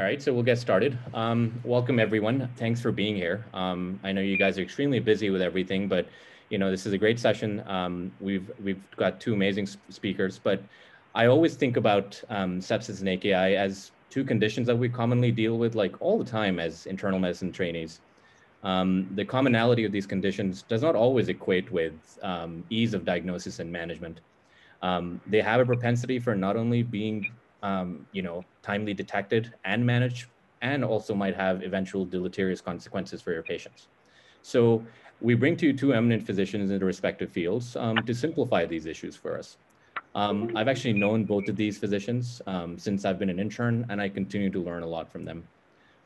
All right, so we'll get started. Um, welcome everyone. Thanks for being here. Um, I know you guys are extremely busy with everything, but you know this is a great session. Um, we've we've got two amazing speakers, but I always think about um, sepsis and AKI as two conditions that we commonly deal with like all the time as internal medicine trainees. Um, the commonality of these conditions does not always equate with um, ease of diagnosis and management. they have a propensity for not only being um, you know, timely detected and managed, and also might have eventual deleterious consequences for your patients. So we bring to you two eminent physicians in the respective fields um, to simplify these issues for us. Um, I've actually known both of these physicians um, since I've been an intern, and I continue to learn a lot from them.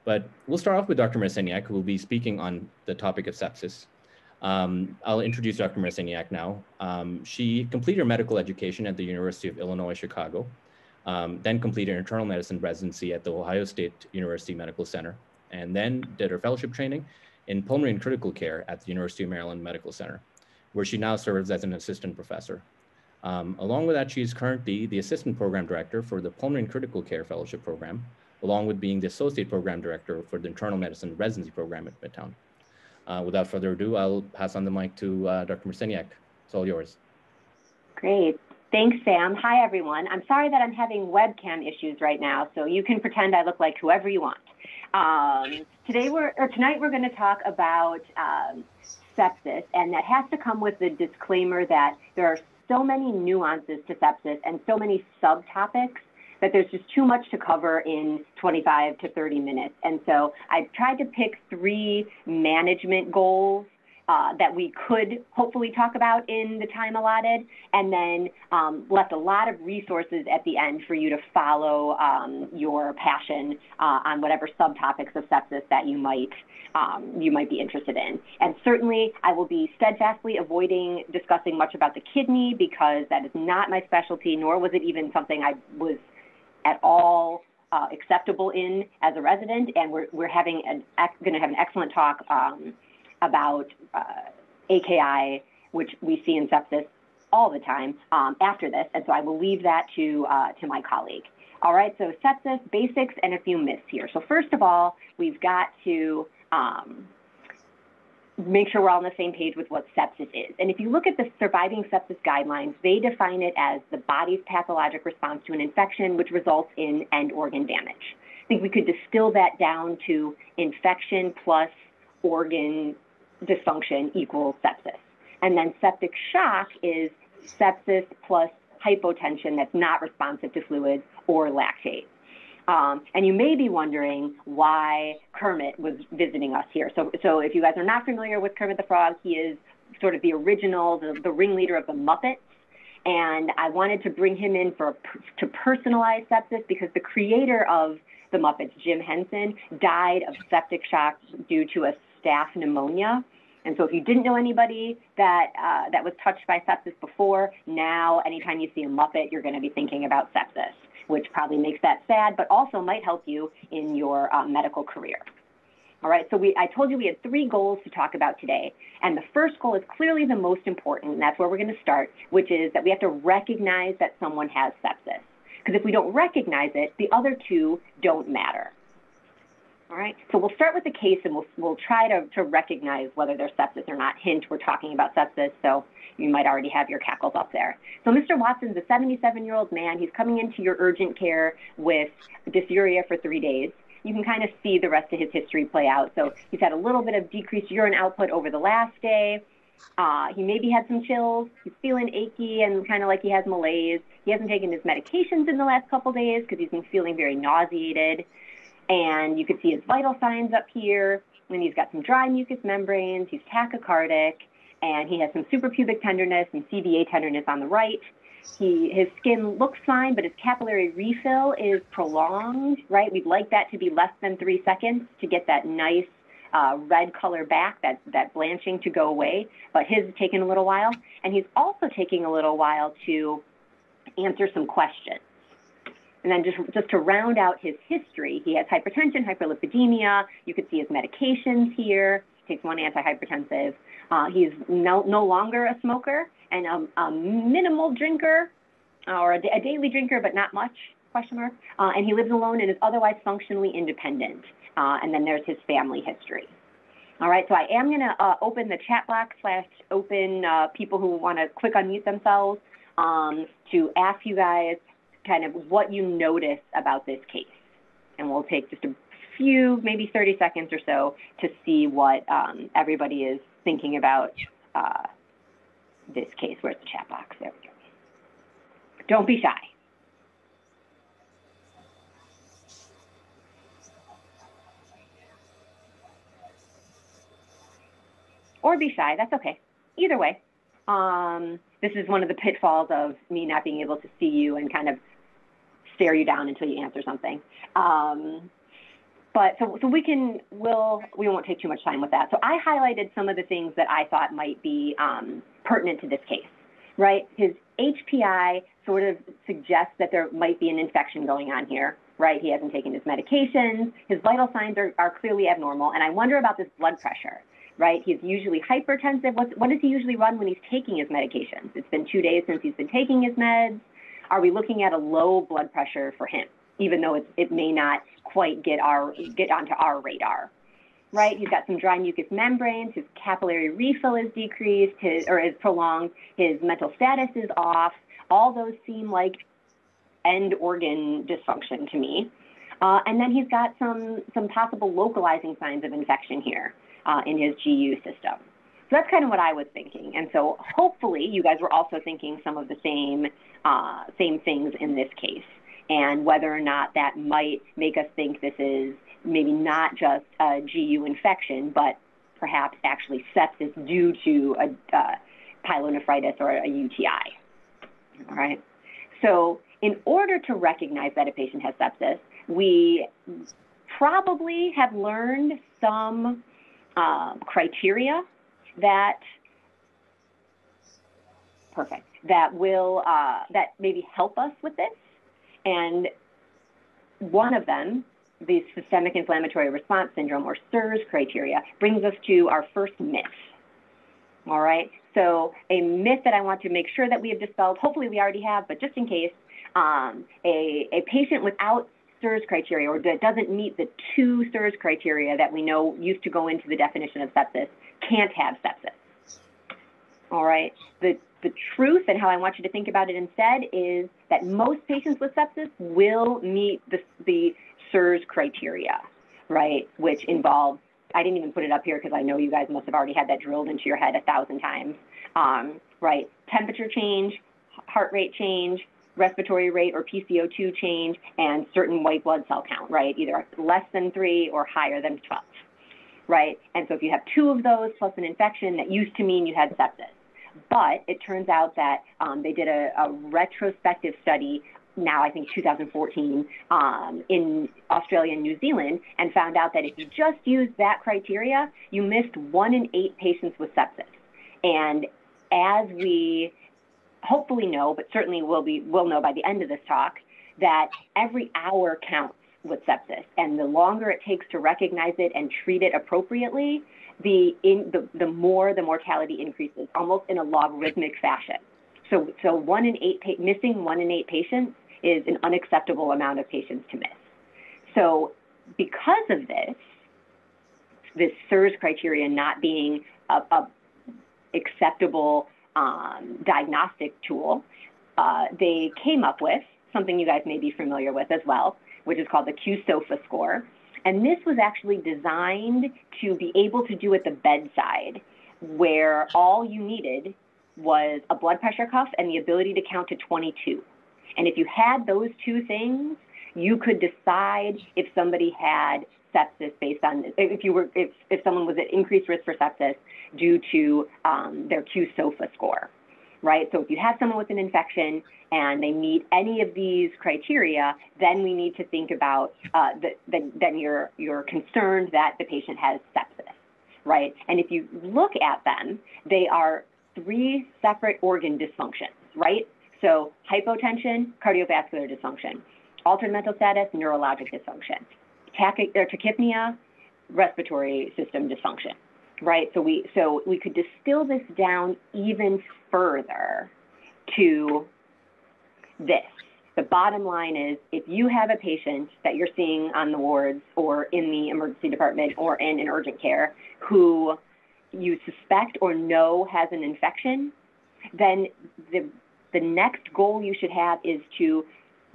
But we'll start off with Dr. Marciniak, who will be speaking on the topic of sepsis. Um, I'll introduce Dr. Marciniak now. Um, she completed her medical education at the University of Illinois, Chicago, um, then completed internal medicine residency at the Ohio State University Medical Center, and then did her fellowship training in pulmonary and critical care at the University of Maryland Medical Center, where she now serves as an assistant professor. Um, along with that, she is currently the assistant program director for the Pulmonary and Critical Care Fellowship Program, along with being the associate program director for the internal medicine residency program at Midtown. Uh, without further ado, I'll pass on the mic to uh, Dr. Marciniak. It's all yours. Great. Thanks, Sam. Hi, everyone. I'm sorry that I'm having webcam issues right now, so you can pretend I look like whoever you want. Um, today we're, or tonight we're going to talk about um, sepsis, and that has to come with the disclaimer that there are so many nuances to sepsis and so many subtopics that there's just too much to cover in 25 to 30 minutes. And so I've tried to pick three management goals uh, that we could hopefully talk about in the time allotted, and then um, left a lot of resources at the end for you to follow um, your passion uh, on whatever subtopics of sepsis that you might um, you might be interested in. And certainly, I will be steadfastly avoiding discussing much about the kidney because that is not my specialty, nor was it even something I was at all uh, acceptable in as a resident. And we're, we're having an going to have an excellent talk um, about uh, AKI, which we see in sepsis all the time um, after this. And so I will leave that to, uh, to my colleague. All right, so sepsis, basics, and a few myths here. So first of all, we've got to um, make sure we're all on the same page with what sepsis is. And if you look at the surviving sepsis guidelines, they define it as the body's pathologic response to an infection which results in end organ damage. I think we could distill that down to infection plus organ dysfunction equals sepsis. And then septic shock is sepsis plus hypotension that's not responsive to fluids or lactate. Um, and you may be wondering why Kermit was visiting us here. So, so if you guys are not familiar with Kermit the Frog, he is sort of the original, the, the ringleader of the Muppets. And I wanted to bring him in for to personalize sepsis because the creator of the Muppets, Jim Henson, died of septic shock due to a staph pneumonia. And so if you didn't know anybody that uh, that was touched by sepsis before, now anytime you see a Muppet, you're going to be thinking about sepsis, which probably makes that sad, but also might help you in your uh, medical career. All right, so we, I told you we had three goals to talk about today. And the first goal is clearly the most important, and that's where we're going to start, which is that we have to recognize that someone has sepsis. Because if we don't recognize it, the other two don't matter. All right, so we'll start with the case and we'll, we'll try to, to recognize whether there's sepsis or not. Hint, we're talking about sepsis, so you might already have your cackles up there. So Mr. Watson's a 77-year-old man. He's coming into your urgent care with dysuria for three days. You can kind of see the rest of his history play out. So he's had a little bit of decreased urine output over the last day. Uh, he maybe had some chills. He's feeling achy and kind of like he has malaise. He hasn't taken his medications in the last couple days because he's been feeling very nauseated. And you can see his vital signs up here. And he's got some dry mucous membranes. He's tachycardic. And he has some suprapubic tenderness and CVA tenderness on the right. He, his skin looks fine, but his capillary refill is prolonged, right? We'd like that to be less than three seconds to get that nice uh, red color back, that, that blanching to go away. But his is taking a little while. And he's also taking a little while to answer some questions. And then just, just to round out his history, he has hypertension, hyperlipidemia. You could see his medications here. He takes one antihypertensive. Uh, he's no, no longer a smoker and a, a minimal drinker or a, a, daily drinker, but not much. question mark, uh, and he lives alone and is otherwise functionally independent. Uh, and then there's his family history. All right, so I am going to uh, open the chat box slash open uh, people who want to quick unmute themselves um, to ask you guys kind of what you notice about this case. And we'll take just a few, maybe 30 seconds or so to see what um, everybody is thinking about uh, this case. Where's the chat box? There we go. Don't be shy. Or be shy, that's okay. Either way. Um, this is one of the pitfalls of me not being able to see you and kind of stare you down until you answer something. Um, but so, so we can, we'll, we won't take too much time with that. So I highlighted some of the things that I thought might be um, pertinent to this case, right? His HPI sort of suggests that there might be an infection going on here, right? He hasn't taken his medications. His vital signs are, are clearly abnormal. And I wonder about this blood pressure, right? He's usually hypertensive. What's, what does he usually run when he's taking his medications? It's been two days since he's been taking his meds. Are we looking at a low blood pressure for him, even though it may not quite get our get onto our radar? Right, he's got some dry mucous membranes. His capillary refill is decreased, his or is prolonged. His mental status is off. All those seem like end organ dysfunction to me. Uh, and then he's got some some possible localizing signs of infection here uh, in his GU system. That's kind of what I was thinking. And so hopefully you guys were also thinking some of the same uh, same things in this case, and whether or not that might make us think this is maybe not just a GU infection, but perhaps actually sepsis due to a uh, pyelonephritis or a UTI. All right. So in order to recognize that a patient has sepsis, we probably have learned some um, criteria that perfect that will uh, that maybe help us with this. And one of them, the systemic inflammatory response syndrome or SIRS criteria, brings us to our first myth. All right. So a myth that I want to make sure that we have dispelled, hopefully we already have, but just in case, um, a, a patient without SIRS criteria or that doesn't meet the two SIRS criteria that we know used to go into the definition of sepsis can't have sepsis. All right. The, the truth and how I want you to think about it instead is that most patients with sepsis will meet the, the SIRS criteria, right, which involves I didn't even put it up here because I know you guys must have already had that drilled into your head a thousand times. Um, right, temperature change, heart rate change, respiratory rate or PCO2 change, and certain white blood cell count, right? Either less than three or higher than 12, right? And so if you have two of those plus an infection, that used to mean you had sepsis. But it turns out that um, they did a, a retrospective study now I think 2014 um, in Australia and New Zealand and found out that if you just used that criteria, you missed one in eight patients with sepsis. And as we hopefully know, but certainly will be will know by the end of this talk, that every hour counts with sepsis, and the longer it takes to recognize it and treat it appropriately, the in the, the more the mortality increases, almost in a logarithmic fashion. So, so one in eight pa- missing one in eight patients is an unacceptable amount of patients to miss. So because of this, this SIRS criteria not being a, a acceptable um, diagnostic tool, uh, they came up with something you guys may be familiar with as well, which is called the QSOFA score. And this was actually designed to be able to do at the bedside, where all you needed was a blood pressure cuff and the ability to count to 22. And if you had those two things, you could decide if somebody had sepsis based on if you were if, if someone was at increased risk for sepsis due to um, their QSOFA score, right? So if you have someone with an infection and they meet any of these criteria, then we need to think about uh, the, the, then you're you're concerned that the patient has sepsis, right? And if you look at them, they are three separate organ dysfunctions, right? So hypotension, cardiovascular dysfunction, altered mental status, neurologic dysfunction, tachy- tachypnea, respiratory system dysfunction, right? So we so we could distill this down even further to this, the bottom line is if you have a patient that you're seeing on the wards or in the emergency department or in an urgent care who you suspect or know has an infection, then the, the next goal you should have is to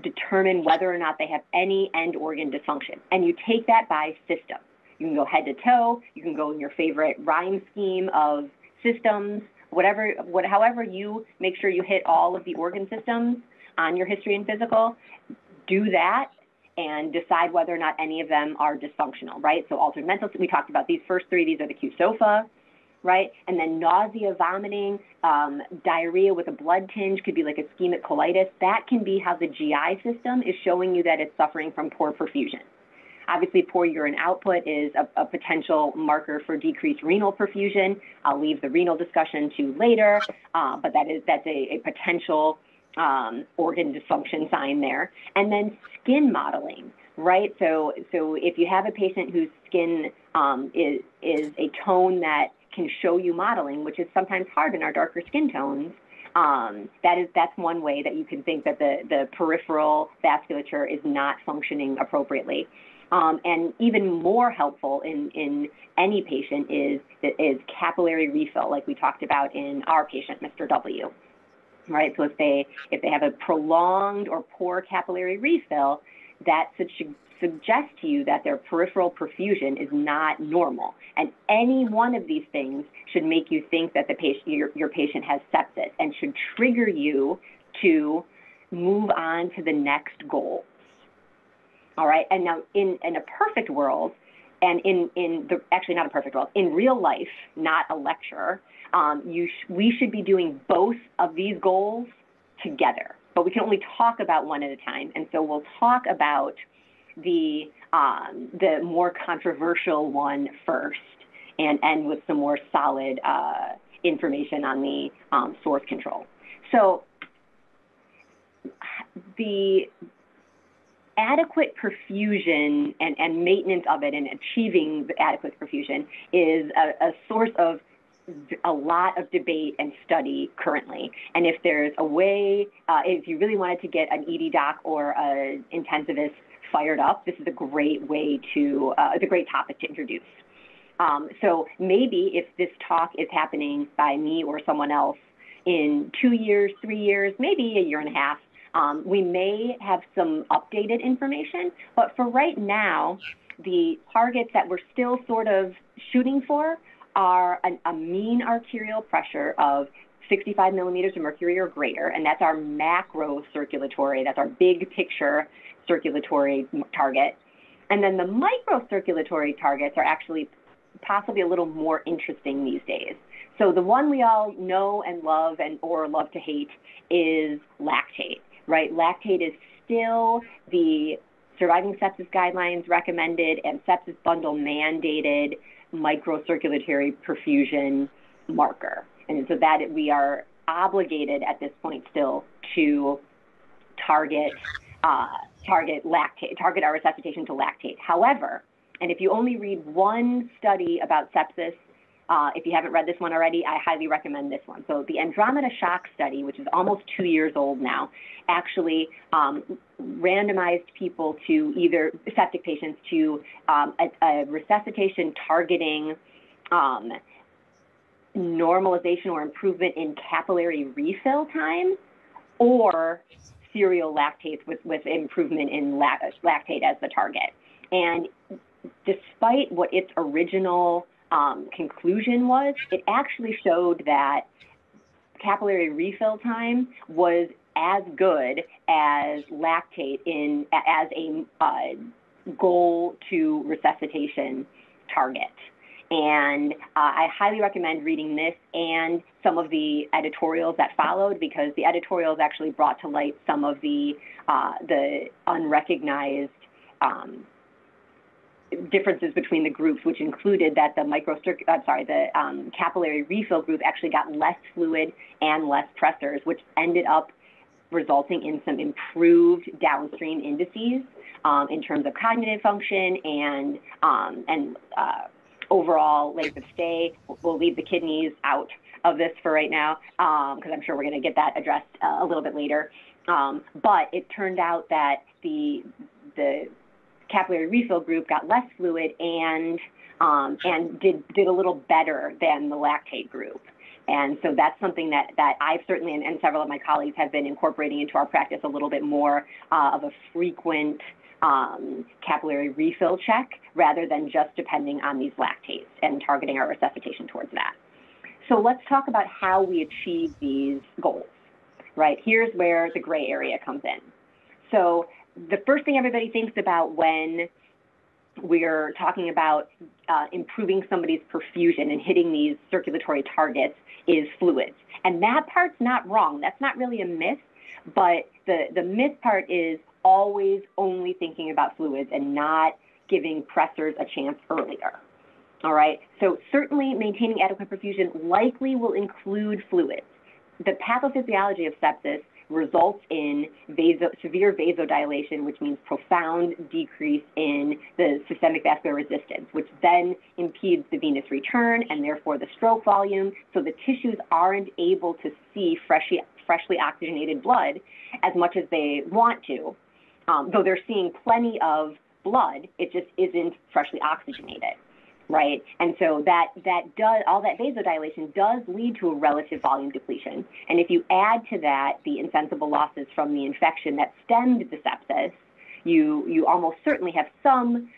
determine whether or not they have any end organ dysfunction. And you take that by system. You can go head to toe, you can go in your favorite rhyme scheme of systems, whatever, what, however you make sure you hit all of the organ systems on your history and physical, do that and decide whether or not any of them are dysfunctional, right? So altered mental, we talked about these first three, these are the QSOFA, right? And then nausea, vomiting, um, diarrhea with a blood tinge could be like ischemic colitis. That can be how the GI system is showing you that it's suffering from poor perfusion. Obviously, poor urine output is a, a, potential marker for decreased renal perfusion. I'll leave the renal discussion to later, uh, but that is that's a, a potential um, organ dysfunction sign there. And then skin mottling, right? So, so if you have a patient whose skin um, is, is a tone that can show you mottling, which is sometimes hard in our darker skin tones, um, that is that's one way that you can think that the, the peripheral vasculature is not functioning appropriately. Um, and even more helpful in, in any patient is, is capillary refill, like we talked about in our patient, Mr. W right? So if they if they have a prolonged or poor capillary refill, that should suggest to you that their peripheral perfusion is not normal. And any one of these things should make you think that the patient your, your patient has sepsis and should trigger you to move on to the next goal. All right. And now in, in a perfect world, and in, in the actually not a perfect world, in real life, not a lecture, um, you sh- we should be doing both of these goals together, but we can only talk about one at a time. And so we'll talk about the um, the more controversial one first, and end with some more solid uh, information on the um, source control. So the adequate perfusion and, and maintenance of it and achieving the adequate perfusion is a, a source of a lot of debate and study currently. And if there's a way, uh, if you really wanted to get an ED doc or an intensivist fired up, this is a great way to, uh, it's a great topic to introduce. Um, so maybe if this talk is happening by me or someone else in two years, three years, maybe a year and a half, um, we may have some updated information. But for right now, the targets that we're still sort of shooting for are an, a mean arterial pressure of 65 millimeters of mercury or greater, and that's our macro circulatory, that's our big picture circulatory target. And then the micro circulatory targets are actually possibly a little more interesting these days. So the one we all know and love and or love to hate is lactate, right? Lactate is still the surviving sepsis guidelines recommended and sepsis bundle mandated microcirculatory perfusion marker. And so that we are obligated at this point still to target uh, target lactate, target our resuscitation to lactate. However, and if you only read one study about sepsis uh, if you haven't read this one already, I highly recommend this one. So the Andromeda Shock Study, which is almost two years old now, actually um, randomized people to either septic patients to um, a, a, resuscitation targeting um, normalization or improvement in capillary refill time or serial lactates with, with improvement in lactate as the target. And despite what its original um, conclusion was it actually showed that capillary refill time was as good as lactate in as a uh, goal to resuscitation target. And uh, I highly recommend reading this and some of the editorials that followed because the editorials actually brought to light some of the uh, the unrecognized um, differences between the groups, which included that the microcirc, I'm sorry, the um, capillary refill group actually got less fluid and less pressors, which ended up resulting in some improved downstream indices um, in terms of cognitive function and um, and uh, overall length of stay. We'll leave the kidneys out of this for right now because um, I'm sure we're going to get that addressed uh, a little bit later. Um, but it turned out that the, the capillary refill group got less fluid and, um, and did, did a little better than the lactate group. And so that's something that, that I've certainly, and, and several of my colleagues have been incorporating into our practice a little bit more uh, of a frequent um, capillary refill check rather than just depending on these lactates and targeting our resuscitation towards that. So let's talk about how we achieve these goals, right? Here's where the gray area comes in. So the first thing everybody thinks about when we're talking about uh, improving somebody's perfusion and hitting these circulatory targets is fluids. And that part's not wrong. That's not really a myth, but the, the myth part is always only thinking about fluids and not giving pressors a chance earlier. All right, so certainly maintaining adequate perfusion likely will include fluids. The pathophysiology of sepsis results in vaso, severe vasodilation, which means profound decrease in the systemic vascular resistance, which then impedes the venous return and therefore the stroke volume. So the tissues aren't able to see freshly, freshly oxygenated blood as much as they want to. Um, though they're seeing plenty of blood, it just isn't freshly oxygenated right? And so that that does all that vasodilation does lead to a relative volume depletion. And if you add to that the insensible losses from the infection that stemmed the sepsis, you you almost certainly have some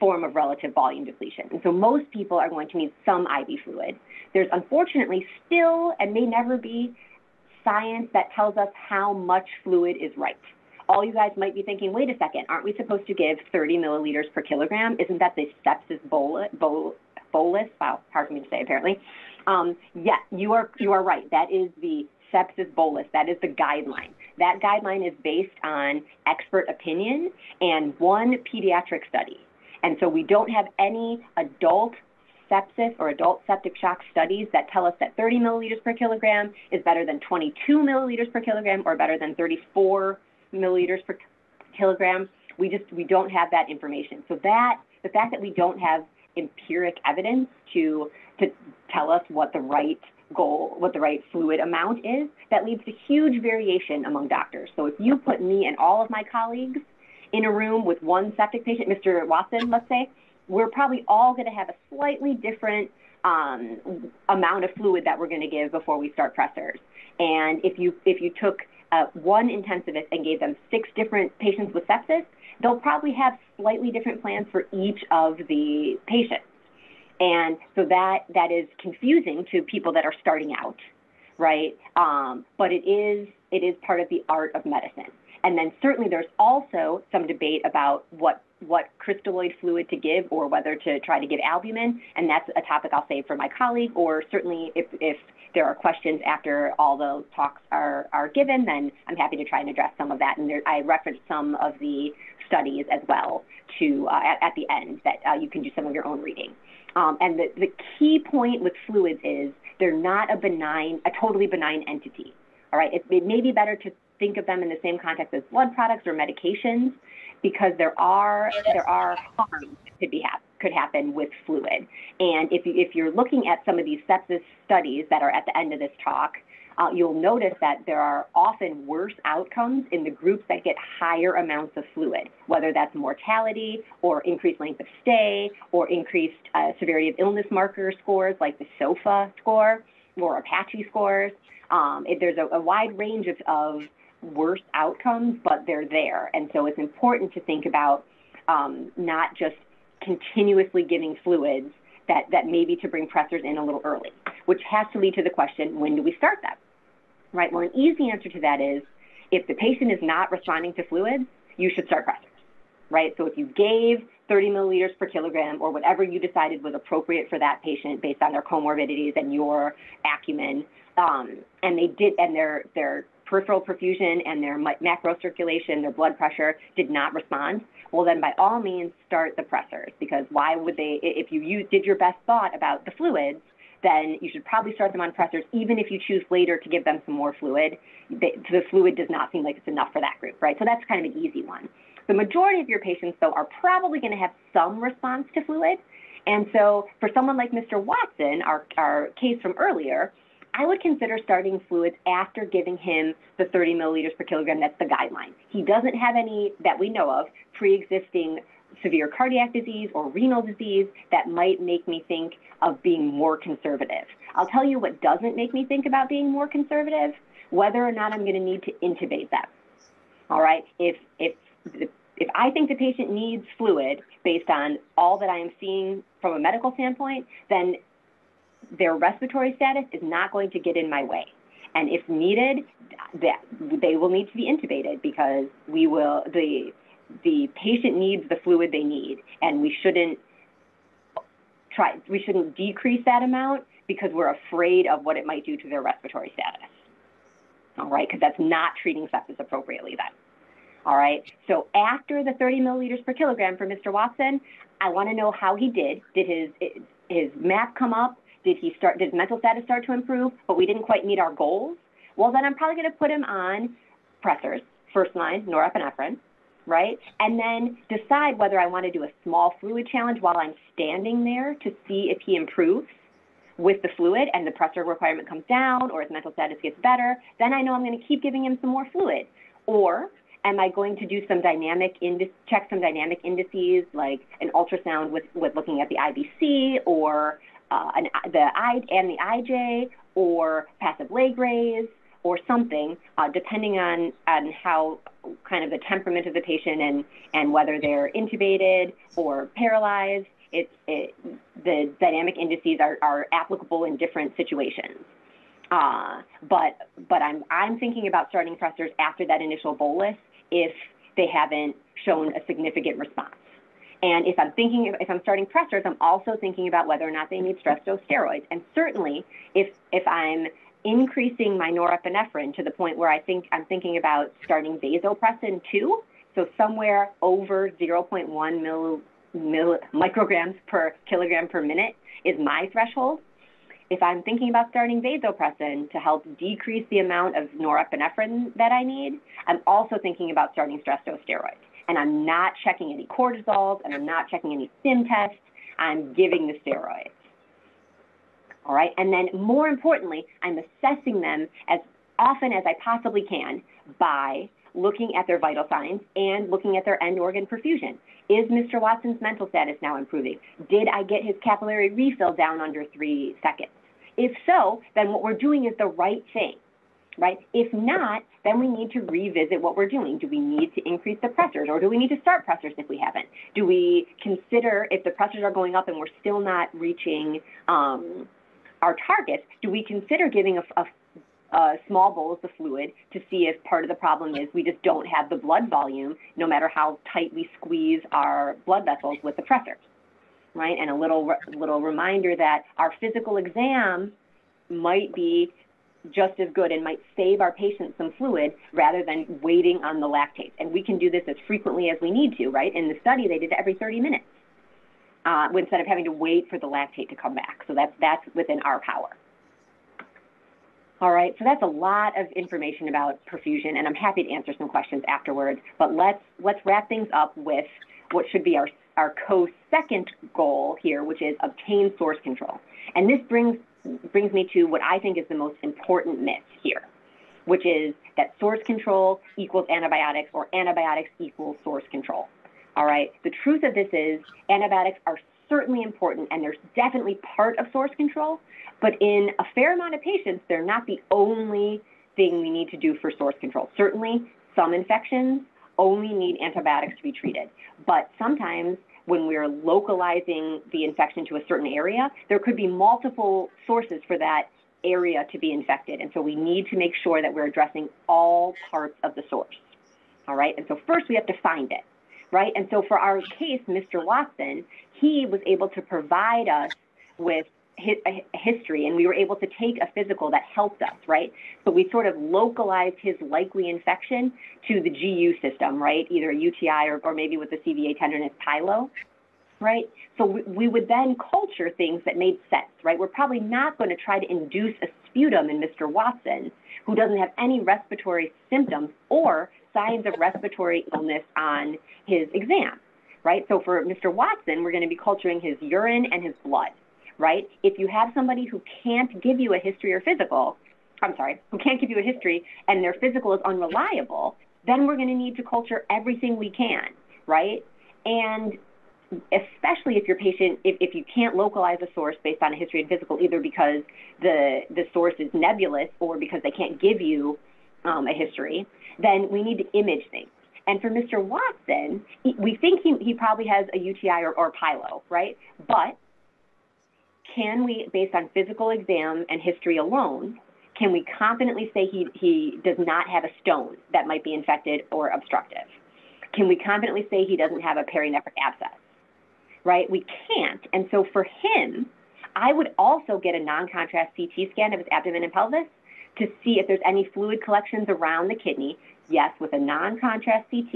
form of relative volume depletion. And so most people are going to need some IV fluid. There's unfortunately still and may never be science that tells us how much fluid is right all you guys might be thinking, wait a second, aren't we supposed to give 30 milliliters per kilogram? Isn't that the sepsis bolus? bolus? Wow, hard for me to say apparently. Um, yeah, you are, you are right. That is the sepsis bolus. That is the guideline. That guideline is based on expert opinion and one pediatric study. And so we don't have any adult sepsis or adult septic shock studies that tell us that 30 milliliters per kilogram is better than 22 milliliters per kilogram or better than 34 milliliters per kilogram. We just we don't have that information. So that the fact that we don't have empiric evidence to to tell us what the right goal, what the right fluid amount is, that leads to huge variation among doctors. So if you put me and all of my colleagues in a room with one septic patient, Mr. Watson, let's say, we're probably all going to have a slightly different um, amount of fluid that we're going to give before we start pressors. And if you if you took uh, one intensivist and gave them six different patients with sepsis, they'll probably have slightly different plans for each of the patients. And so that, that is confusing to people that are starting out, right? Um, but it is, it is part of the art of medicine. And then certainly there's also some debate about what what crystalloid fluid to give or whether to try to give albumin. And that's a topic I'll save for my colleague, or certainly if, if there are questions after all the talks are, are given, then I'm happy to try and address some of that. And there, I referenced some of the studies as well to uh, at, at, the end that uh, you can do some of your own reading. Um, and the, the key point with fluids is they're not a benign, a totally benign entity. All right, it, it may be better to think of them in the same context as blood products or medications because there are there are harms that could be hap- could happen with fluid. And if you, if you're looking at some of these sepsis studies that are at the end of this talk, uh, you'll notice that there are often worse outcomes in the groups that get higher amounts of fluid, whether that's mortality or increased length of stay or increased uh, severity of illness marker scores like the SOFA score or Apache scores. Um, it, there's a, a, wide range of, of worse outcomes, but they're there. And so it's important to think about um, not just continuously giving fluids that, that maybe to bring pressors in a little early, which has to lead to the question, when do we start them? Right? Well, an easy answer to that is if the patient is not responding to fluids, you should start pressors, right? So if you gave 30 milliliters per kilogram or whatever you decided was appropriate for that patient based on their comorbidities and your acumen, um, and they did, and their, their peripheral perfusion and their macro circulation, their blood pressure did not respond, well, then by all means start the pressors because why would they, if you did your best thought about the fluids, then you should probably start them on pressors, even if you choose later to give them some more fluid. The, the fluid does not seem like it's enough for that group, right? So that's kind of an easy one. The majority of your patients, though, are probably going to have some response to fluid. And so for someone like Mr. Watson, our, our case from earlier, I would consider starting fluids after giving him the 30 milliliters per kilogram. That's the guideline. He doesn't have any that we know of pre-existing severe cardiac disease or renal disease that might make me think of being more conservative. I'll tell you what doesn't make me think about being more conservative, whether or not I'm going to need to intubate them. All right. If if if I think the patient needs fluid based on all that I am seeing from a medical standpoint, then their respiratory status is not going to get in my way. And if needed, they will need to be intubated because we will the the patient needs the fluid they need, and we shouldn't try we shouldn't decrease that amount because we're afraid of what it might do to their respiratory status. All right, because that's not treating sepsis appropriately then. All right, so after the 30 milliliters per kilogram for Mr. Watson, I want to know how he did. Did his his MAP come up? Did he start? Did his mental status start to improve? But we didn't quite meet our goals. Well, then I'm probably going to put him on pressors, first line norepinephrine, right? And then decide whether I want to do a small fluid challenge while I'm standing there to see if he improves with the fluid and the pressor requirement comes down or his mental status gets better. Then I know I'm going to keep giving him some more fluid. Or am I going to do some dynamic indices, check some dynamic indices like an ultrasound with, with looking at the IVC or uh, an, the I and the IJ or passive leg raise or something, uh, depending on, on how kind of the temperament of the patient and, and whether they're intubated or paralyzed. It, it, the dynamic indices are, are applicable in different situations. Uh, but but I'm I'm thinking about starting pressors after that initial bolus if they haven't shown a significant response. And if I'm thinking, if I'm starting pressors, I'm also thinking about whether or not they need stress dose steroids. And certainly, if if I'm increasing my norepinephrine to the point where I think I'm thinking about starting vasopressin too, so somewhere over 0.1 mil, mil, micrograms per kilogram per minute is my threshold. If I'm thinking about starting vasopressin to help decrease the amount of norepinephrine that I need, I'm also thinking about starting stress dose steroids and I'm not checking any cortisols and I'm not checking any stim tests. I'm giving the steroids. All right. And then more importantly, I'm assessing them as often as I possibly can by looking at their vital signs and looking at their end organ perfusion. Is Mr. Watson's mental status now improving? Did I get his capillary refill down under three seconds? If so, then what we're doing is the right thing right? If not, then we need to revisit what we're doing. Do we need to increase the pressors or do we need to start pressors if we haven't? Do we consider if the pressures are going up and we're still not reaching um, our targets, do we consider giving a, a a small bolus of fluid to see if part of the problem is we just don't have the blood volume, no matter how tight we squeeze our blood vessels with the pressors, right? And a little little reminder that our physical exam might be just as good and might save our patients some fluid rather than waiting on the lactate. And we can do this as frequently as we need to, right? In the study, they did it every 30 minutes uh, instead of having to wait for the lactate to come back. So that's, that's within our power. All right, so that's a lot of information about perfusion, and I'm happy to answer some questions afterwards. But let's let's wrap things up with what should be our our co-second goal here, which is obtain source control. And this brings brings me to what I think is the most important myth here, which is that source control equals antibiotics or antibiotics equals source control. All right. The truth of this is antibiotics are certainly important and they're definitely part of source control, but in a fair amount of patients, they're not the only thing we need to do for source control. Certainly, some infections only need antibiotics to be treated, but sometimes when we're localizing the infection to a certain area, there could be multiple sources for that area to be infected. And so we need to make sure that we're addressing all parts of the source. All right. And so first we have to find it. Right. And so for our case, Mr. Watson, he was able to provide us with history and we were able to take a physical that helped us, right? So we sort of localized his likely infection to the GU system, right? Either a UTI or, or maybe with the CVA tenderness pyelo, right? So we, we would then culture things that made sense, right? We're probably not going to try to induce a sputum in Mr. Watson who doesn't have any respiratory symptoms or signs of respiratory illness on his exam, right? So for Mr. Watson, we're going to be culturing his urine and his blood right? If you have somebody who can't give you a history or physical, I'm sorry, who can't give you a history and their physical is unreliable, then we're going to need to culture everything we can, right? And especially if your patient, if, if you can't localize a source based on a history and physical, either because the, the source is nebulous or because they can't give you um, a history, then we need to image things. And for Mr. Watson, we think he, he probably has a UTI or, or pyelo, right? But can we, based on physical exam and history alone, can we confidently say he, he does not have a stone that might be infected or obstructive? Can we confidently say he doesn't have a perinephric abscess? Right? We can't. And so for him, I would also get a non-contrast CT scan of his abdomen and pelvis to see if there's any fluid collections around the kidney. Yes, with a non-contrast CT,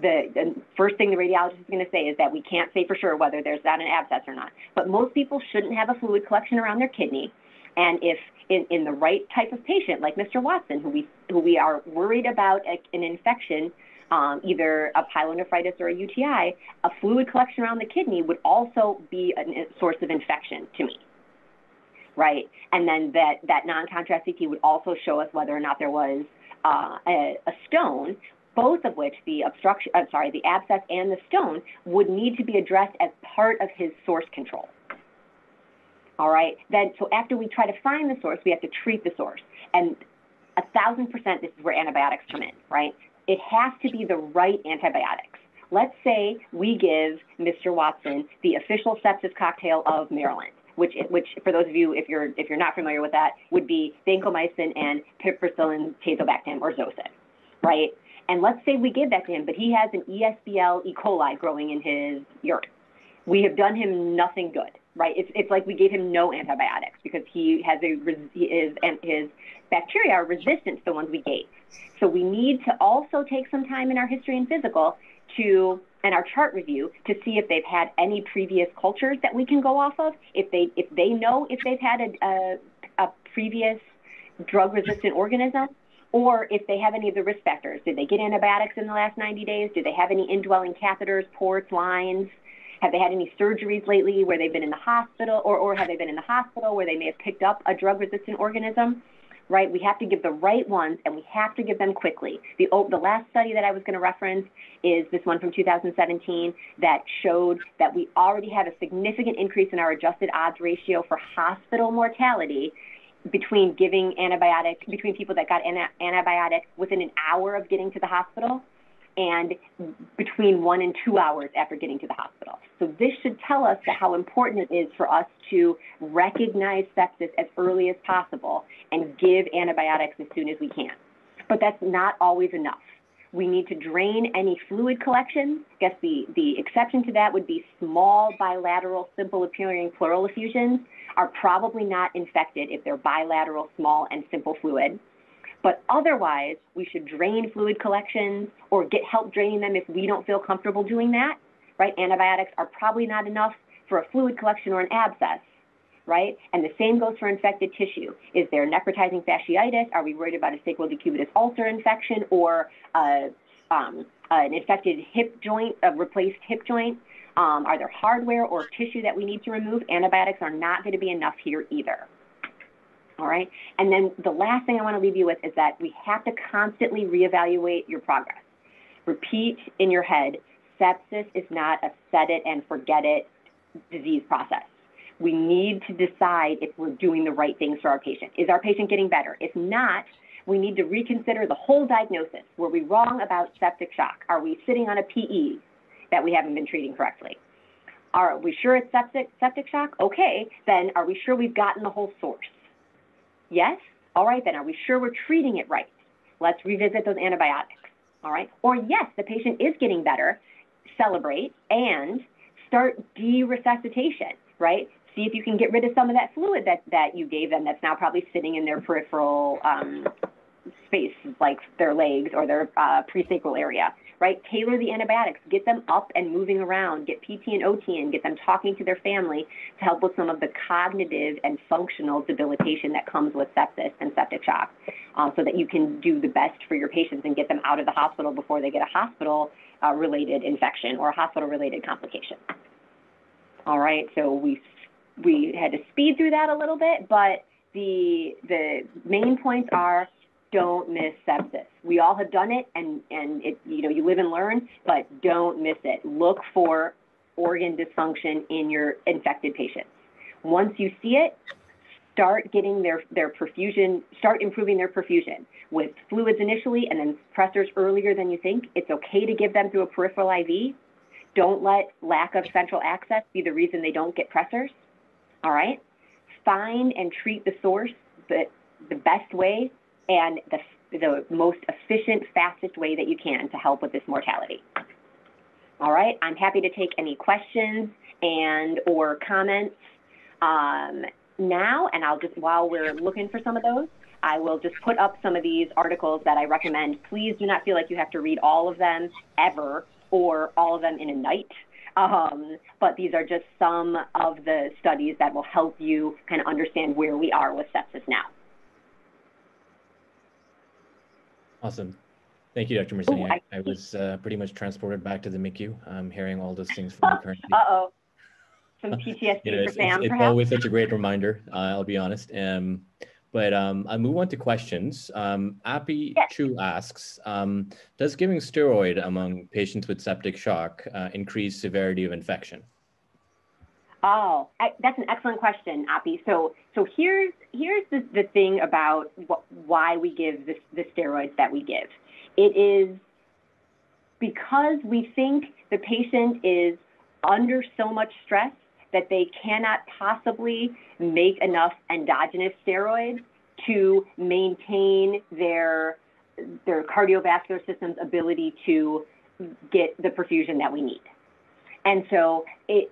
the, the first thing the radiologist is going to say is that we can't say for sure whether there's not an abscess or not. But most people shouldn't have a fluid collection around their kidney. And if in, in the right type of patient, like Mr. Watson, who we, who we are worried about a, an infection, um, either a pyelonephritis or a UTI, a fluid collection around the kidney would also be a source of infection to me. Right, and then that, that non-contrast CT would also show us whether or not there was uh, a, a stone, both of which the obstruction, I'm sorry, the abscess and the stone would need to be addressed as part of his source control. All right, then so after we try to find the source, we have to treat the source. And a thousand percent, this is where antibiotics come in, right? It has to be the right antibiotics. Let's say we give Mr. Watson the official sepsis cocktail of Maryland which, which for those of you, if you're, if you're not familiar with that, would be vancomycin and piperacillin tazobactam or Zosyn, right? And let's say we give that to him, but he has an ESBL E. coli growing in his urine. We have done him nothing good, right? It's, it's like we gave him no antibiotics because he has a, his, and his bacteria are resistant to the ones we gave. So we need to also take some time in our history and physical to and our chart review to see if they've had any previous cultures that we can go off of. If they if they know if they've had a, a, a previous drug resistant organism, or if they have any of the risk factors. Did they get antibiotics in the last 90 days? Do they have any indwelling catheters, ports, lines? Have they had any surgeries lately where they've been in the hospital, or, or have they been in the hospital where they may have picked up a drug resistant organism? Right? We have to give the right ones and we have to give them quickly. The, the last study that I was going to reference is this one from 2017 that showed that we already have a significant increase in our adjusted odds ratio for hospital mortality between giving antibiotics, between people that got antibiotics within an hour of getting to the hospital and between one and two hours after getting to the hospital. So this should tell us how important it is for us to recognize sepsis as early as possible and give antibiotics as soon as we can. But that's not always enough. We need to drain any fluid collection. I guess the, the exception to that would be small bilateral simple appearing pleural effusions are probably not infected if they're bilateral small and simple fluid. But otherwise, we should drain fluid collections or get help draining them if we don't feel comfortable doing that, right? Antibiotics are probably not enough for a fluid collection or an abscess, right? And the same goes for infected tissue. Is there necrotizing fasciitis? Are we worried about a sacral-decubitus ulcer infection or uh, um, an infected hip joint, a replaced hip joint? Um, are there hardware or tissue that we need to remove? Antibiotics are not going to be enough here either. All right. And then the last thing I want to leave you with is that we have to constantly reevaluate your progress. Repeat in your head sepsis is not a set it and forget it disease process. We need to decide if we're doing the right things for our patient. Is our patient getting better? If not, we need to reconsider the whole diagnosis. Were we wrong about septic shock? Are we sitting on a PE that we haven't been treating correctly? Are we sure it's septic, septic shock? Okay, then are we sure we've gotten the whole source? Yes? All right, then are we sure we're treating it right? Let's revisit those antibiotics. All right? Or yes, the patient is getting better. Celebrate and start de-resuscitation, right? See if you can get rid of some of that fluid that, that you gave them that's now probably sitting in their peripheral um, space, like their legs or their uh, presacral area right? Tailor the antibiotics, get them up and moving around, get PT and OT in, get them talking to their family to help with some of the cognitive and functional debilitation that comes with sepsis and septic shock uh, so that you can do the best for your patients and get them out of the hospital before they get a hospital uh, related infection or a hospital related complication. All right, so we we had to speed through that a little bit, but the, the main points are don't miss sepsis. We all have done it and, and it, you know, you live and learn, but don't miss it. Look for organ dysfunction in your infected patients. Once you see it, start getting their, their perfusion, start improving their perfusion with fluids initially and then pressors earlier than you think. It's okay to give them through a peripheral IV. Don't let lack of central access be the reason they don't get pressors. All right? Find and treat the source the, the best way and the, the most efficient, fastest way that you can to help with this mortality. All right, I'm happy to take any questions and or comments um, now, and I'll just, while we're looking for some of those, I will just put up some of these articles that I recommend. Please do not feel like you have to read all of them ever or all of them in a night. Um, but these are just some of the studies that will help you kind of understand where we are with sepsis now. Awesome. Thank you, Dr. Marciniak. I, I, was uh, pretty much transported back to the MICU, um, hearing all those things from you currently. Uh-oh. Some PTSD you know, for Sam, It's, it's always such a great reminder, uh, I'll be honest. Um, but um, I'll move on to questions. Um, Appy yes. Chu asks, um, does giving steroid among patients with septic shock uh, increase severity of infection? Oh, I, that's an excellent question, Appy. So, so here's here's the, the thing about wh- why we give this, the steroids that we give. It is because we think the patient is under so much stress that they cannot possibly make enough endogenous steroids to maintain their their cardiovascular system's ability to get the perfusion that we need. And so it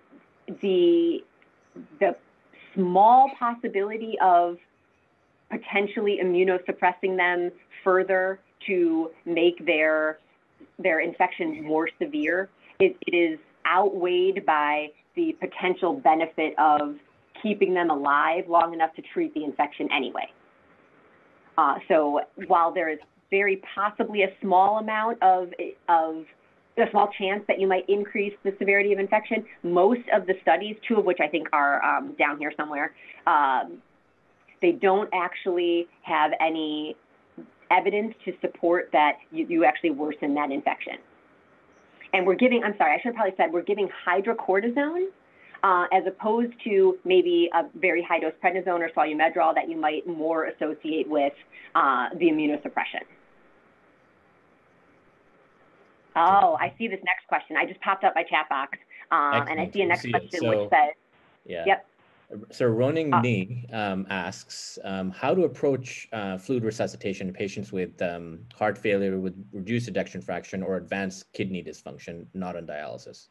the the small possibility of potentially immunosuppressing them further to make their their infection more severe it, it is outweighed by the potential benefit of keeping them alive long enough to treat the infection anyway. Uh, so while there is very possibly a small amount of, of a small chance that you might increase the severity of infection. Most of the studies, two of which I think are um, down here somewhere, um, they don't actually have any evidence to support that you, you actually worsen that infection. And we're giving, I'm sorry, I should have probably said we're giving hydrocortisone uh, as opposed to maybe a very high dose prednisone or Solu-Medrol that you might more associate with uh, the immunosuppression. Oh, I see this next question. I just popped up my chat box, um, and I see a next see question so, which says, yeah. Yep. So Roning uh, Ni um, asks um, how to approach uh, fluid resuscitation in patients with um, heart failure with reduced ejection fraction or advanced kidney dysfunction, not on dialysis.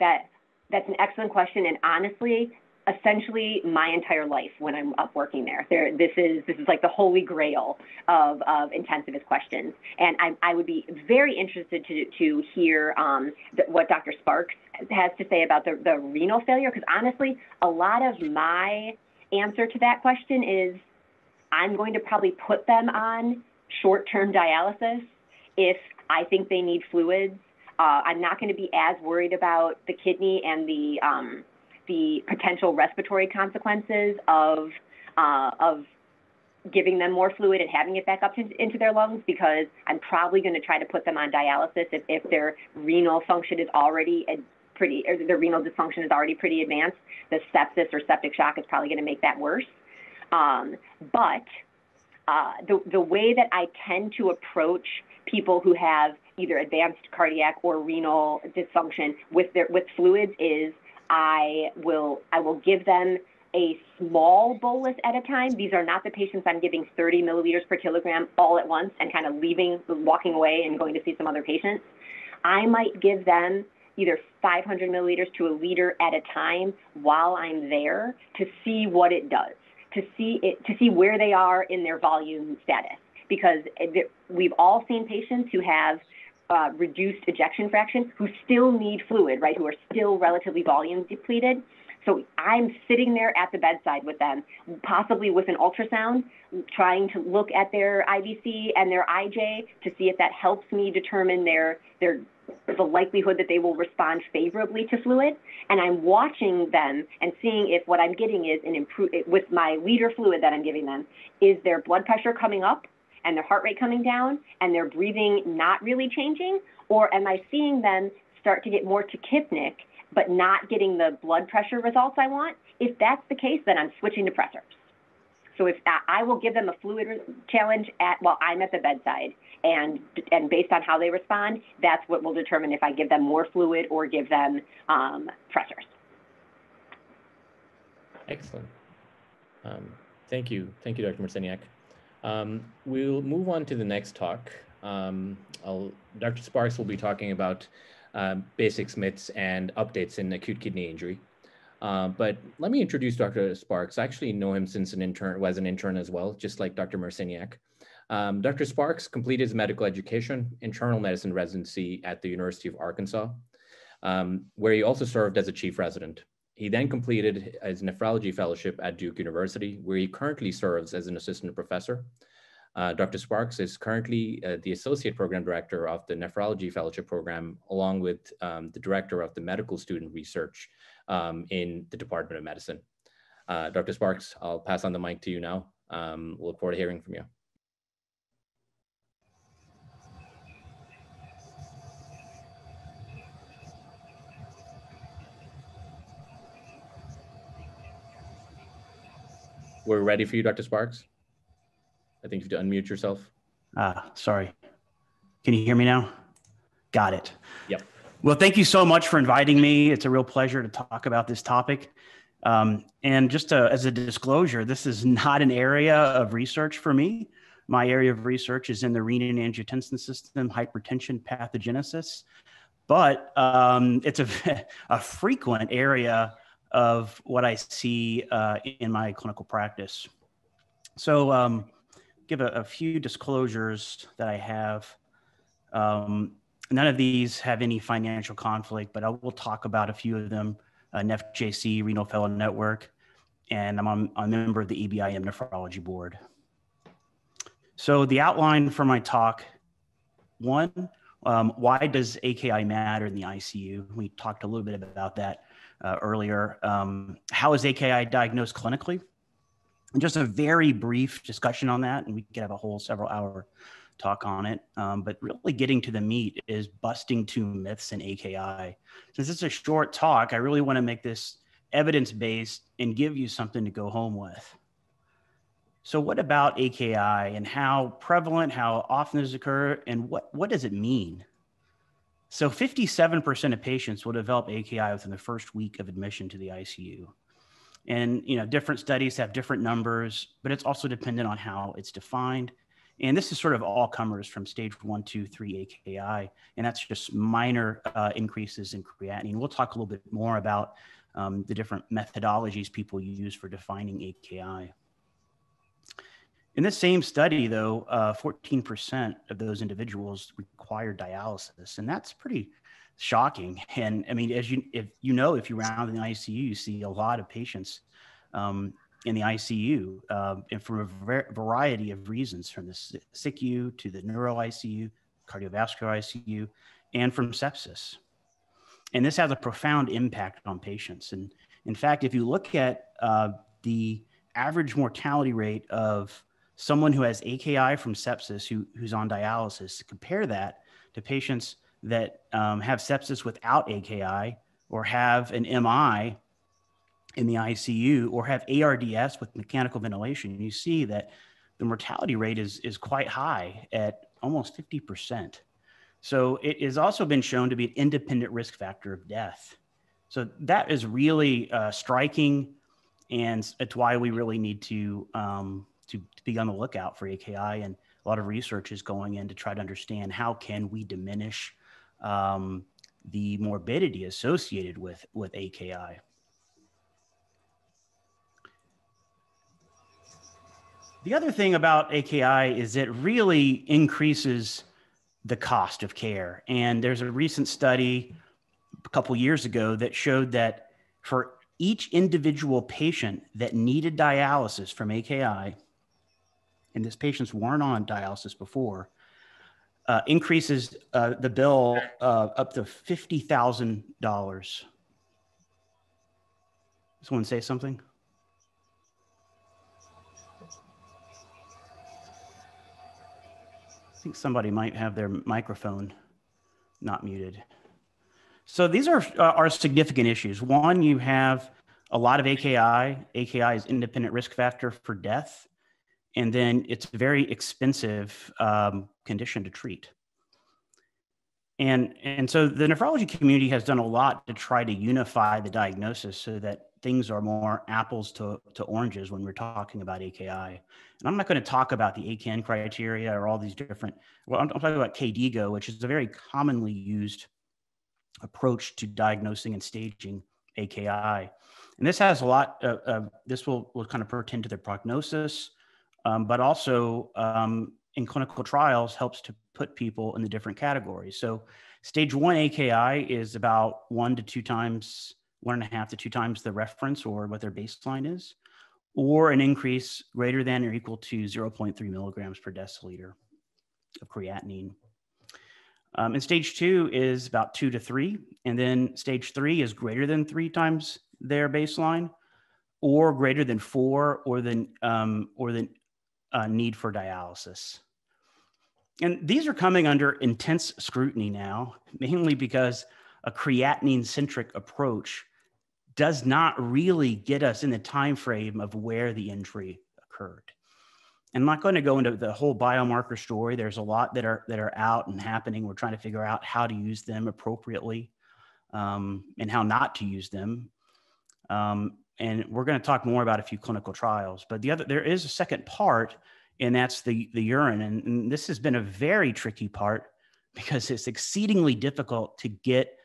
That that's an excellent question, and honestly, essentially my entire life when I'm up working there. There, this is this is like the holy grail of, of intensivist questions, and I, I would be very interested to to hear um, what Dr. Sparks has to say about the, the renal failure, because honestly, a lot of my answer to that question is I'm going to probably put them on short-term dialysis if I think they need fluids. Uh, I'm not going to be as worried about the kidney and the um, the potential respiratory consequences of uh, of giving them more fluid and having it back up to, into their lungs because I'm probably going to try to put them on dialysis if, if their renal function is already a pretty, or their renal dysfunction is already pretty advanced. The sepsis or septic shock is probably going to make that worse. Um, but uh, the, the way that I tend to approach people who have either advanced cardiac or renal dysfunction with their with fluids is I will I will give them a small bolus at a time. These are not the patients I'm giving 30 milliliters per kilogram all at once and kind of leaving, walking away and going to see some other patients. I might give them either 500 milliliters to a liter at a time while I'm there to see what it does, to see it, to see where they are in their volume status. Because we've all seen patients who have uh, reduced ejection fraction who still need fluid, right, who are still relatively volume depleted. So I'm sitting there at the bedside with them, possibly with an ultrasound, trying to look at their IVC and their IJ to see if that helps me determine their their the likelihood that they will respond favorably to fluid. And I'm watching them and seeing if what I'm getting is an improve with my liter fluid that I'm giving them, is their blood pressure coming up and their heart rate coming down and their breathing not really changing? Or am I seeing them start to get more tachypneic, but not getting the blood pressure results I want? If that's the case, then I'm switching to pressors. So if I will give them a fluid challenge at while I'm at the bedside, and and based on how they respond, that's what will determine if I give them more fluid or give them um, pressors. Excellent. Um, thank you, thank you, Dr. Marciniak. Um, we'll move on to the next talk. Um, Dr. Sparks will be talking about uh, basics, myths, and updates in acute kidney injury. Uh, but let me introduce Dr. Sparks. I actually know him since an intern was an intern as well, just like Dr. Marciniak. Um, Dr. Sparks completed his medical education, internal medicine residency at the University of Arkansas, um, where he also served as a chief resident. He then completed his nephrology fellowship at Duke University, where he currently serves as an assistant professor. Uh, Dr. Sparks is currently uh, the associate program director of the nephrology fellowship program, along with um, the director of the medical student research um, in the Department of Medicine. Uh, Dr. Sparks, I'll pass on the mic to you now. Um, look forward to hearing from you. We're ready for you, Dr. Sparks. I think you have to unmute yourself. Ah, sorry. Can you hear me now? Got it. Yep. Well, thank you so much for inviting me. It's a real pleasure to talk about this topic. Um, and just to, as a disclosure, this is not an area of research for me. My area of research is in the renin-angiotensin system, hypertension pathogenesis, but um, it's a, a frequent area of what I see uh, in my clinical practice. So, um, give a, a, few disclosures that I have. Um, None of these have any financial conflict, but I will talk about a few of them. Uh, NephJC, Renal Fellow Network, and I'm, on, a member of the ABIM Nephrology Board. So the outline for my talk, one, um, why does AKI matter in the ICU? We talked a little bit about that uh, earlier. Um, how is AKI diagnosed clinically? And just a very brief discussion on that, and we could have a whole several hour talk on it. Um, but really getting to the meat is busting two myths in AKI. Since it's a short talk, I really want to make this evidence based and give you something to go home with. So, what about AKI and how prevalent, how often does it occur, and what, what does it mean? So, 57% of patients will develop AKI within the first week of admission to the ICU. And you know, different studies have different numbers, but it's also dependent on how it's defined and this is sort of all comers from stage one, two, three AKI. And that's just minor uh, increases in creatinine. We'll talk a little bit more about um, the different methodologies people use for defining AKI. In this same study, though, 14% uh, of those individuals require dialysis, and that's pretty shocking. And I mean, as you if you know, if you round in the ICU, you see a lot of patients um, in the ICU, um, and for a variety of reasons, from the SICU to the neuro ICU, cardiovascular ICU, and from sepsis. And this has a profound impact on patients. And in fact, if you look at uh, the average mortality rate of someone who has AKI from sepsis who, who's on dialysis, compare that to patients that um, have sepsis without AKI or have an MI in the ICU or have ARDS with mechanical ventilation, you see that the mortality rate is, is quite high at almost 50%. So it has also been shown to be an independent risk factor of death. So that is really uh, striking, and it's why we really need to, um, to, be on the lookout for AKI. And a lot of research is going in to try to understand how can we diminish um, the morbidity associated with, with AKI. The other thing about AKI is it really increases the cost of care. And there's a recent study a couple years ago that showed that for each individual patient that needed dialysis from AKI, and these patients weren't on dialysis before, uh, increases uh, the bill uh, up to $50,000. Someone say something? I think somebody might have their microphone not muted. So these are, uh, are significant issues. One, you have a lot of AKI. AKI is independent risk factor for death. And then it's a very expensive um, condition to treat. And, and so the nephrology community has done a lot to try to unify the diagnosis so that things are more apples to, to oranges when we're talking about AKI. And I'm not going to talk about the AKIN criteria or all these different, well, I'm, I'm talking about KDIGO, which is a very commonly used approach to diagnosing and staging AKI. And this has a lot, of, uh, this will, will kind of pertain to the prognosis, um, but also um, in clinical trials helps to put people in the different categories. So stage one AKI is about one to two times, one and a half to two times the reference or what their baseline is, or an increase greater than or equal to 0.3 milligrams per deciliter of creatinine. Um, and stage two is about two to three. And then stage three is greater than three times their baseline or greater than four or than, um, or than uh, need for dialysis. And these are coming under intense scrutiny now, mainly because a creatinine centric approach does not really get us in the time frame of where the injury occurred. I'm not going to go into the whole biomarker story. There's a lot that are that are out and happening. We're trying to figure out how to use them appropriately um, and how not to use them. Um, and we're going to talk more about a few clinical trials. But the other, there is a second part, and that's the the urine. And, and this has been a very tricky part because it's exceedingly difficult to get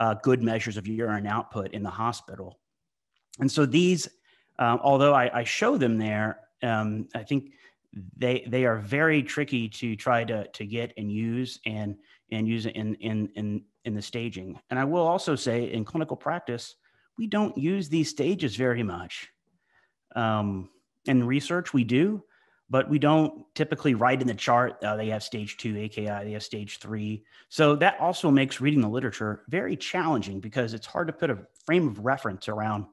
uh, good measures of urine output in the hospital. And so these, um, although I, I, show them there, um, I think they they are very tricky to try to to get and use and and use in in in in the staging. And I will also say in clinical practice, we don't use these stages very much. Um, in research, we do, but we don't typically write in the chart uh, they have stage two AKI, they have stage three. So that also makes reading the literature very challenging because it's hard to put a frame of reference around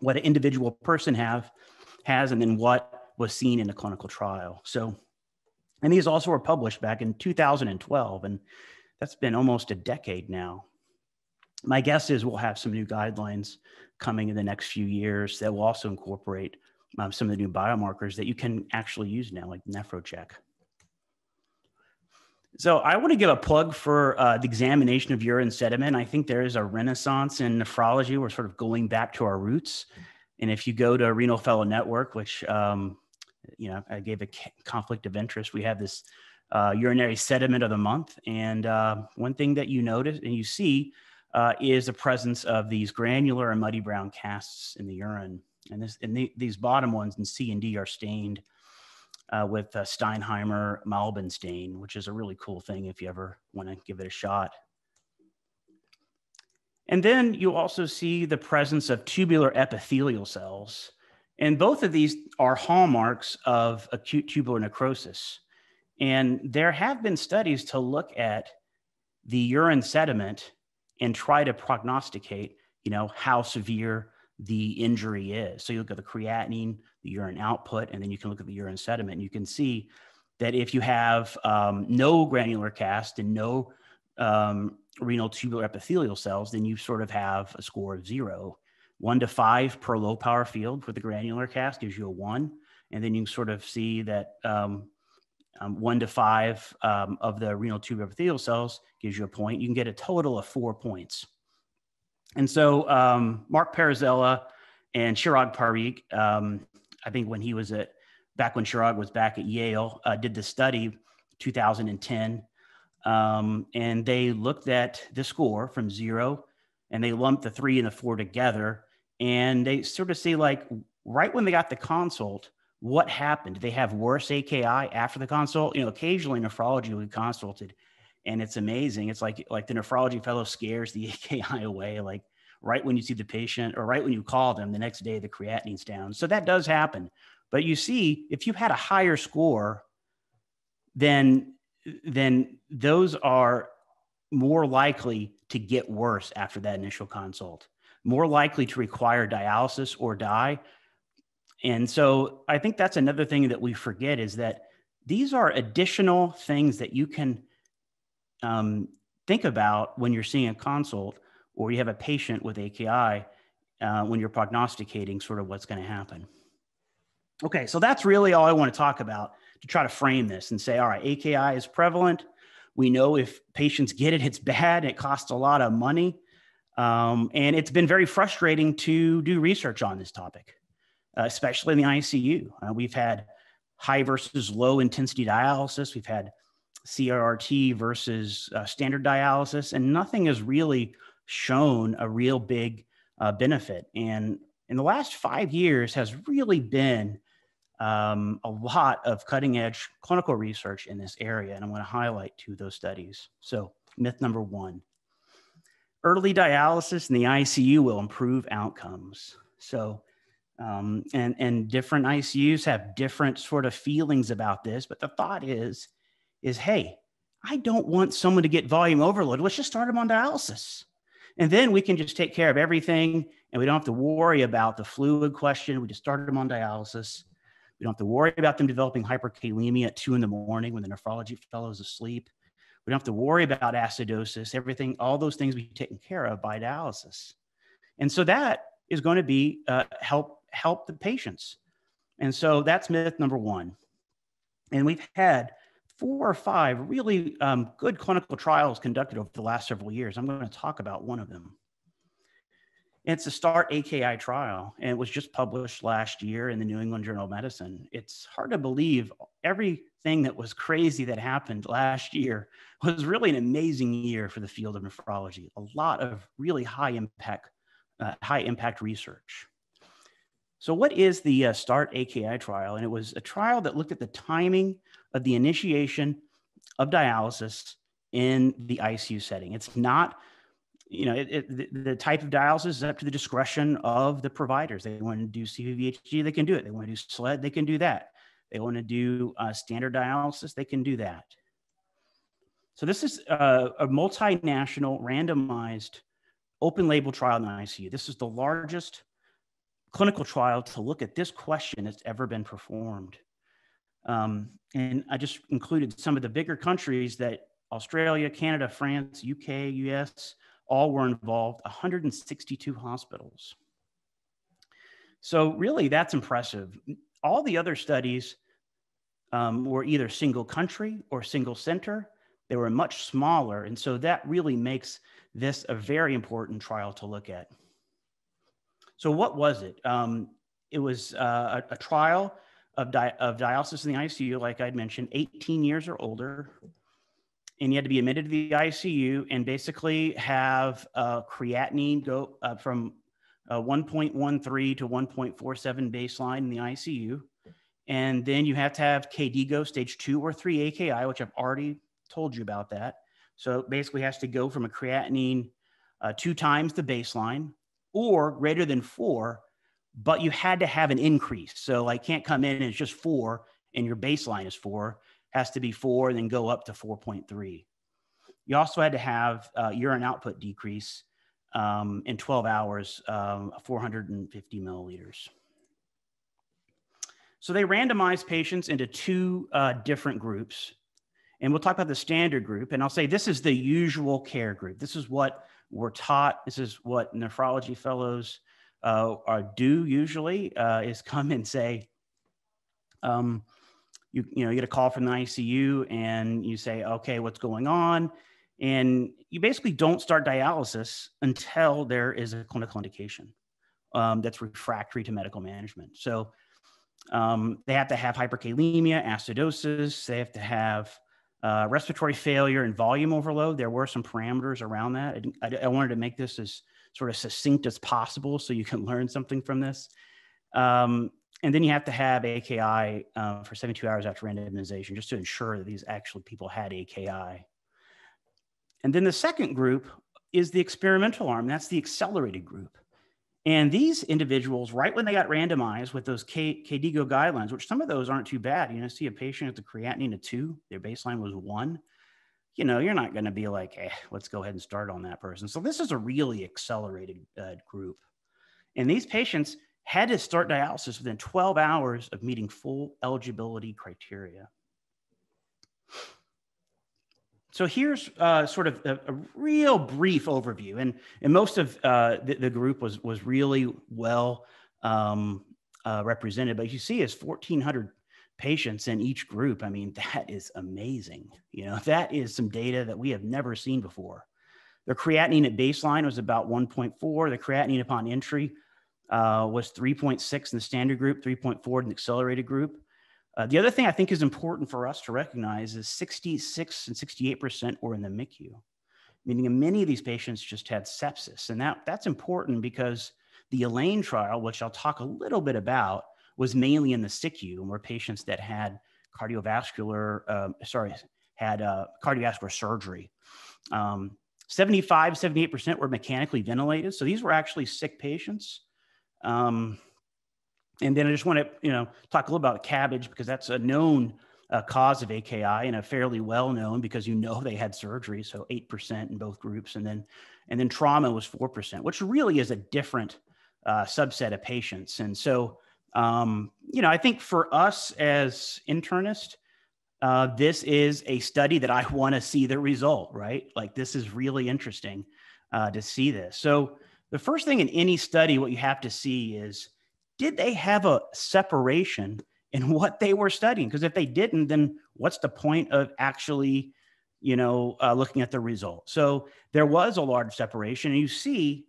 what an individual person have has and then what was seen in a clinical trial. So, and these also were published back in 2012, and that's been almost a decade now. My guess is we'll have some new guidelines coming in the next few years that will also incorporate um, some of the new biomarkers that you can actually use now, like NephroCheck. So I want to give a plug for uh, the examination of urine sediment. I think there is a renaissance in nephrology. We're sort of going back to our roots. And if you go to Renal Fellow Network, which um, you know, I gave a conflict of interest. We have this uh, urinary sediment of the month. And uh, one thing that you notice and you see uh, is the presence of these granular and muddy brown casts in the urine. And, this, and the, these bottom ones in C and D are stained uh, with Sternheimer Malbin stain, which is a really cool thing if you ever want to give it a shot. And then you also see the presence of tubular epithelial cells and both of these are hallmarks of acute tubular necrosis. And there have been studies to look at the urine sediment and try to prognosticate, you know, how severe the injury is. So you look at the creatinine, the urine output, and then you can look at the urine sediment. And you can see that if you have um, no granular cast and no um, renal tubular epithelial cells, then you sort of have a score of zero one to five per low power field for the granular cast gives you a one. And then you can sort of see that um, um, one to five um, of the renal tube epithelial cells gives you a point. You can get a total of four points. And so um, Mark Perazella and Chirag Parikh, um, I think when he was at, back when Chirag was back at Yale, uh, did the study 2010. Um, and they looked at the score from zero and they lumped the three and the four together and they sort of see like right when they got the consult what happened. They have worse aki after the consult. You know occasionally nephrology we consulted and it's amazing. It's like like the nephrology fellow scares the aki away like right when you see the patient or right when you call them the next day the creatinine's down. So that does happen. But you see if you had a higher score then then those are more likely to get worse after that initial consult, more likely to require dialysis or die. And so I think that's another thing that we forget is that these are additional things that you can um, think about when you're seeing a consult or you have a patient with AKI uh, when you're prognosticating sort of what's going to happen. Okay, so that's really all I want to talk about to try to frame this and say, all right, AKI is prevalent. We know if patients get it, it's bad. It costs a lot of money. Um, and it's been very frustrating to do research on this topic, especially in the ICU. Uh, we've had high versus low intensity dialysis. We've had CRRT versus uh, standard dialysis, and nothing has really shown a real big uh, benefit. And in the last five years has really been um, a lot of cutting edge clinical research in this area. And I'm going to highlight two of those studies. So, myth number one early dialysis in the ICU will improve outcomes. So, um, and, and different ICUs have different sort of feelings about this, but the thought is, is hey, I don't want someone to get volume overload. Let's just start them on dialysis. And then we can just take care of everything and we don't have to worry about the fluid question. We just start them on dialysis. We don't have to worry about them developing hyperkalemia at two in the morning when the nephrology fellow is asleep. We don't have to worry about acidosis, everything, all those things be taken care of by dialysis. And so that is going to be uh, help help the patients. And so that's myth number one. And we've had four or five really um, good clinical trials conducted over the last several years. I'm going to talk about one of them. It's a STARRT AKI trial, and it was just published last year in the New England Journal of Medicine. It's hard to believe everything that was crazy that happened last year was really an amazing year for the field of nephrology. A lot of really high impact, uh, high impact research. So, what is the uh, STARRT AKI trial? And it was a trial that looked at the timing of the initiation of dialysis in the ICU setting. It's not you know, it, it, the, type of dialysis is up to the discretion of the providers. They want to do CVVHD, they can do it. They want to do SLED, they can do that. They want to do uh, standard dialysis, they can do that. So this is a, a multinational randomized open label trial in the ICU. This is the largest clinical trial to look at this question that's ever been performed. Um, and I just included some of the bigger countries that Australia, Canada, France, UK, US, all were involved, 162 hospitals. So, really, that's impressive. All the other studies um, were either single country or single center. They were much smaller. And so that really makes this a very important trial to look at. So, what was it? Um, it was uh, a, a, trial of, di- of dialysis in the ICU, like I'd mentioned, 18 years or older, and you had to be admitted to the ICU and basically have uh, creatinine go uh, from uh, 1.13 to 1.47 baseline in the ICU. And then you have to have KDIGO stage two or three AKI, which I've already told you about that. So basically has to go from a creatinine uh, two times the baseline or greater than four, but you had to have an increase. So like can't come in and it's just four and your baseline is four has to be four and then go up to 4.3. You also had to have uh, urine output decrease um, in 12 hours, um, 450 milliliters. So they randomized patients into two uh, different groups. And we'll talk about the standard group. And I'll say this is the usual care group. This is what we're taught. This is what nephrology fellows uh, are, do usually uh, is come and say, um, you you know you get a call from the ICU and you say, okay, what's going on? And you basically don't start dialysis until there is a clinical indication um, that's refractory to medical management. So um, they have to have hyperkalemia, acidosis. They have to have uh, respiratory failure and volume overload. There were some parameters around that. I, I, wanted to make this as sort of succinct as possible so you can learn something from this. Um, and then you have to have AKI uh, for 72 hours after randomization just to ensure that these actual people had AKI. And then the second group is the experimental arm. That's the accelerated group. And these individuals, right when they got randomized with those K- KDIGO guidelines, which some of those aren't too bad, you know, see a patient with the creatinine of two, their baseline was one. You know, you're not going to be like, eh, let's go ahead and start on that person. So this is a really accelerated uh, group. And these patients had to start dialysis within 12 hours of meeting full eligibility criteria. So here's uh, sort of a, a, real brief overview, and and most of uh, the, the, group was was really well um, uh, represented. But you see, is 1,400 patients in each group. I mean, that is amazing. You know, that is some data that we have never seen before. The creatinine at baseline was about 1.4. The creatinine upon entry uh, was 3.6 in the standard group, 3.4 in the accelerated group. Uh, the other thing I think is important for us to recognize is 66 and 68% were in the MICU, meaning many of these patients just had sepsis. And that, that's important because the ELAIN trial, which I'll talk a little bit about, was mainly in the SICU and were patients that had cardiovascular, um, sorry, had uh, cardiovascular surgery. Um, 75, 78% were mechanically ventilated. So these were actually sick patients. Um, and then I just want to, you know, talk a little about CABG because that's a known uh, cause of AKI and a fairly well known because you know they had surgery. So 8% in both groups. And then, and then trauma was 4%, which really is a different uh, subset of patients. And so, um, you know, I think for us as internists, uh, this is a study that I want to see the result, right? Like this is really interesting uh, to see this. So the first thing in any study, what you have to see is did they have a separation in what they were studying? Because if they didn't, then what's the point of actually, you know, uh, looking at the result? So there was a large separation, and you see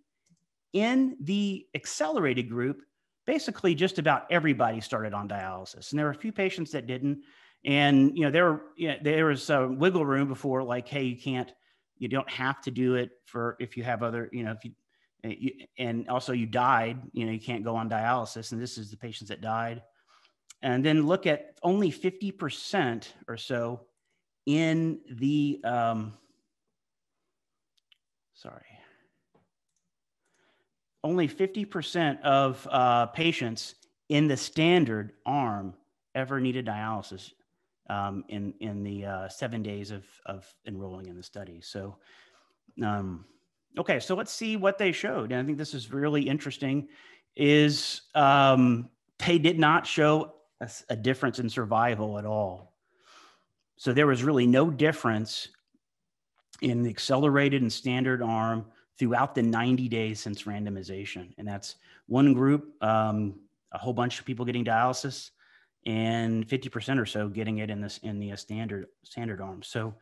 in the accelerated group, basically just about everybody started on dialysis, and there were a few patients that didn't. And you know, there you know, there was a wiggle room before, like, hey, you can't, you don't have to do it for if you have other, you know, if you and also you died, you know, you can't go on dialysis. And this is the patients that died. And then look at only 50% or so in the, um, sorry, only 50% of uh, patients in the standard arm ever needed dialysis um, in, in the uh, seven days of, of enrolling in the study. So, um, Okay, so let's see what they showed. And I think this is really interesting. Is um, they did not show a, a difference in survival at all. So there was really no difference in the accelerated and standard arm throughout the 90 days since randomization. And that's one group, um, a whole bunch of people getting dialysis, and 50% or so getting it in this in the standard standard arm. So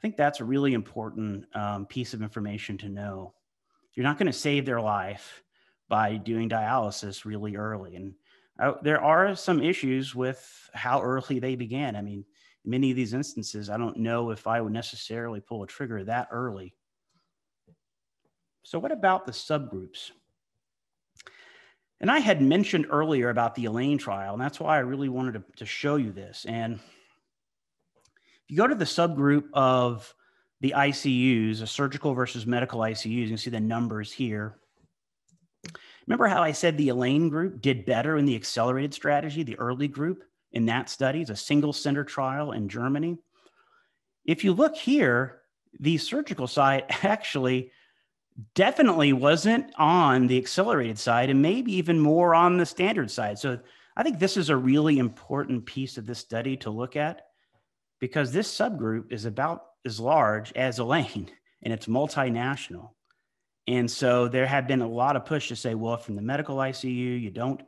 I think that's a really important um, piece of information to know. You're not going to save their life by doing dialysis really early. And uh, there are some issues with how early they began. I mean, in many of these instances, I don't know if I would necessarily pull a trigger that early. So, what about the subgroups? And I had mentioned earlier about the ELAIN trial, and that's why I really wanted to, to show you this. And you go to the subgroup of the ICUs, a surgical versus medical ICUs, you can see the numbers here. Remember how I said the ELAIN group did better in the accelerated strategy, the early group in that study? It's a single center trial in Germany. If you look here, the surgical side actually definitely wasn't on the accelerated side and maybe even more on the standard side. So I think this is a really important piece of this study to look at because this subgroup is about as large as ELAIN and it's multinational. And so there had been a lot of push to say, well, if from the medical ICU, you don't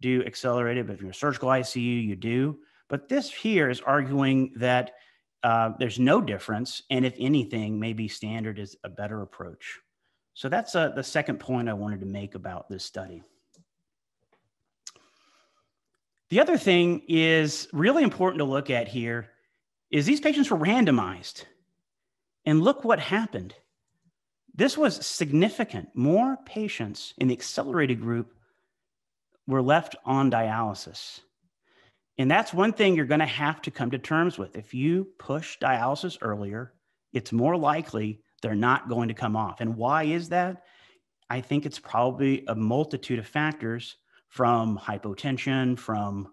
do accelerated, but if you're a surgical ICU, you do. But this here is arguing that uh, there's no difference. And if anything, maybe standard is a better approach. So that's uh, the second point I wanted to make about this study. The other thing is really important to look at here is these patients were randomized. And look what happened. This was significant. More patients in the accelerated group were left on dialysis. And that's one thing you're going to have to come to terms with. If you push dialysis earlier, it's more likely they're not going to come off. And why is that? I think it's probably a multitude of factors from hypotension, from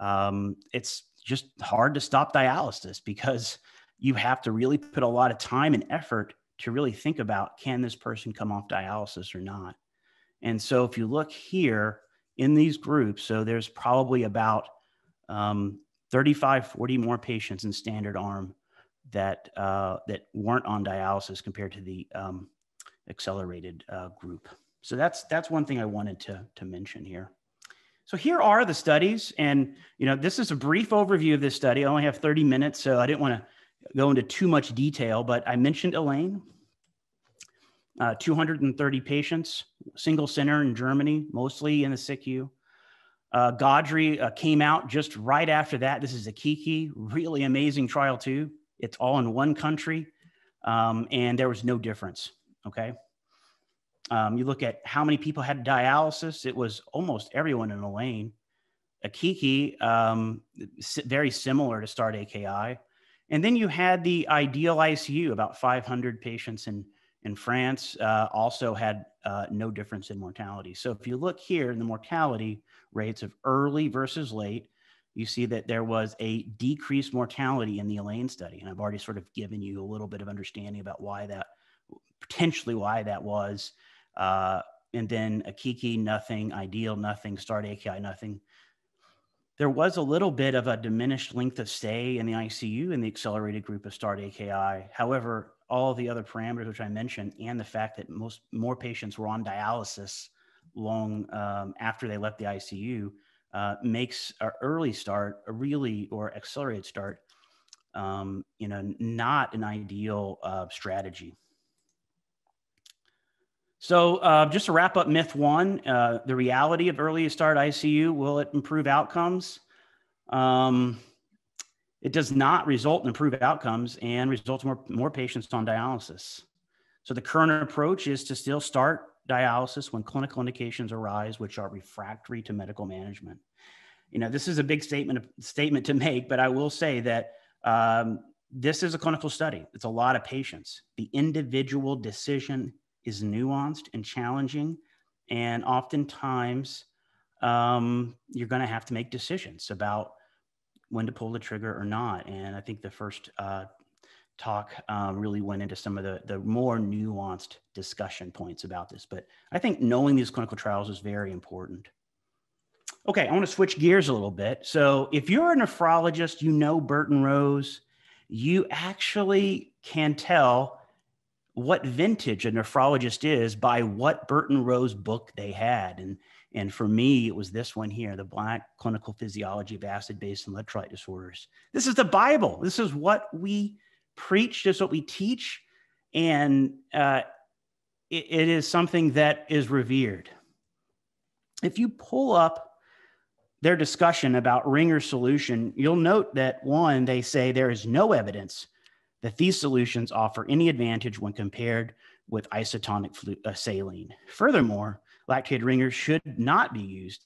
um, it's just hard to stop dialysis because you have to really put a lot of time and effort to really think about can this person come off dialysis or not. And so if you look here in these groups, so there's probably about um, 35, 40 more patients in standard arm that uh, that weren't on dialysis compared to the um, accelerated uh, group. So that's that's one thing I wanted to to mention here. So here are the studies, and you know this is a brief overview of this study. I only have 30 minutes, so I didn't want to go into too much detail, but I mentioned ELAIN. Uh, 230 patients, single center in Germany, mostly in the SICU. Uh, Gaudry uh, came out just right after that. This is Akiki, really amazing trial too. It's all in one country, um, and there was no difference. Okay. Um, you look at how many people had dialysis, it was almost everyone in ELAIN. Akiki, um, very similar to STARRT AKI. And then you had the ideal ICU, about 500 patients in, in France, uh, also had uh, no difference in mortality. So if you look here in the mortality rates of early versus late, you see that there was a decreased mortality in the ELAIN study. And I've already sort of given you a little bit of understanding about why that, potentially why that was. Uh, and then Akiki, nothing, ideal, nothing, start AKI, nothing. There was a little bit of a diminished length of stay in the ICU in the accelerated group of start AKI. However, all the other parameters which I mentioned, and the fact that most more patients were on dialysis long um, after they left the ICU, uh, makes our early start a really or accelerated start, um, you know, not an ideal uh, strategy. So uh, just to wrap up myth one, uh, the reality of early start ICU, will it improve outcomes? Um, it does not result in improved outcomes and results more, more patients on dialysis. So the current approach is to still start dialysis when clinical indications arise, which are refractory to medical management. You know, this is a big statement statement to make, but I will say that um, this is a clinical study. It's a lot of patients. The individual decision is nuanced and challenging, and oftentimes um, you're going to have to make decisions about when to pull the trigger or not. And I think the first uh, talk um, really went into some of the, the more nuanced discussion points about this. But I think knowing these clinical trials is very important. Okay, I want to switch gears a little bit. So if you're a nephrologist, you know Burton Rose, you actually can tell what vintage a nephrologist is by what Burton Rose book they had. And, and for me, it was this one here, the Black Clinical Physiology of Acid-Base and Electrolyte Disorders. This is the Bible. This is what we preach, just what we teach, and uh, it, it is something that is revered. If you pull up their discussion about Ringer solution, you'll note that one, they say there is no evidence that these solutions offer any advantage when compared with isotonic flu- uh, saline. Furthermore, lactated ringers should not be used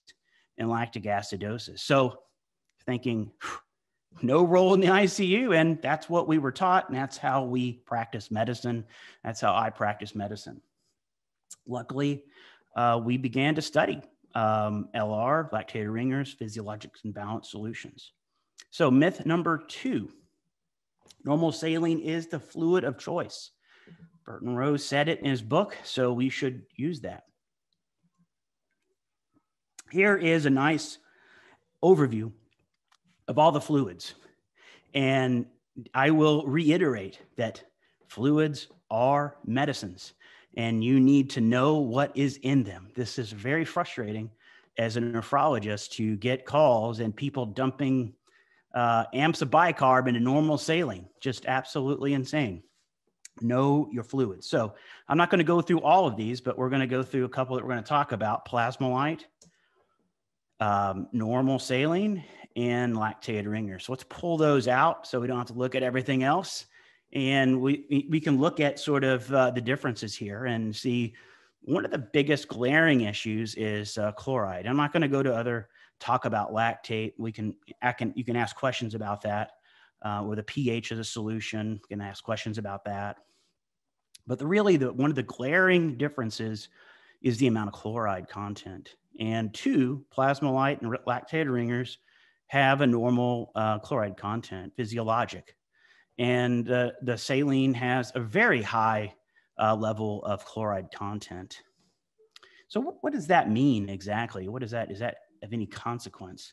in lactic acidosis. So, thinking, no role in the ICU. And that's what we were taught. And that's how we practice medicine. That's how I practice medicine. Luckily, uh, we began to study um, LR, lactated ringers, physiologic and balance solutions. So, myth number two normal saline is the fluid of choice. Burton Rose said it in his book, so we should use that. Here is a nice overview of all the fluids. And I will reiterate that fluids are medicines and you need to know what is in them. This is very frustrating as a nephrologist to get calls and people dumping uh, amps of bicarb into normal saline. Just absolutely insane. Know your fluids. So I'm not going to go through all of these, but we're going to go through a couple that we're going to talk about Plasma-Lyte, um, normal saline, and lactated ringer. So let's pull those out so we don't have to look at everything else. And we, we can look at sort of uh, the differences here and see one of the biggest glaring issues is uh, chloride. I'm not going to go to other talk about lactate. We can, I can, you can ask questions about that, uh, or the pH of the solution. You can ask questions about that. But the, really, the one of the glaring differences is the amount of chloride content. And two, plasma-lyte and lactate ringers have a normal uh, chloride content, physiologic. And uh, the saline has a very high uh, level of chloride content. So what, what, does that mean exactly? What is that? Is that of any consequence?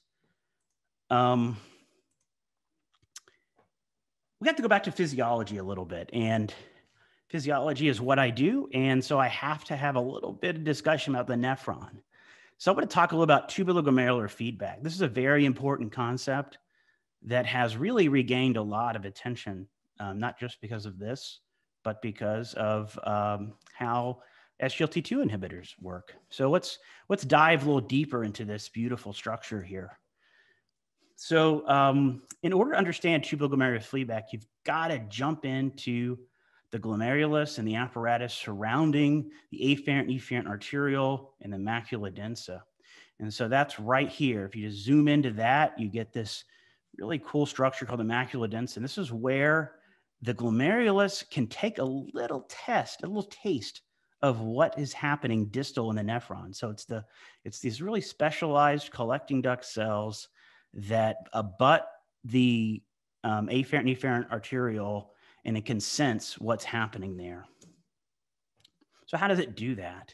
Um, we have to go back to physiology a little bit. And physiology is what I do. And so I have to have a little bit of discussion about the nephron. So I'm going to talk a little about tubuloglomerular feedback. This is a very important concept that has really regained a lot of attention, um, not just because of this, but because of um, how SGLT2 inhibitors work. So let's let's dive a little deeper into this beautiful structure here. So um, in order to understand tubuloglomerular feedback, you've got to jump into the glomerulus and the apparatus surrounding the afferent efferent arteriole, and the macula densa. And so that's right here. If you just zoom into that, you get this really cool structure called the macula densa. And this is where the glomerulus can take a little test, a little taste of what is happening distal in the nephron. So it's the it's these really specialized collecting duct cells that abut the um, afferent efferent arteriole and it can sense what's happening there. So how does it do that?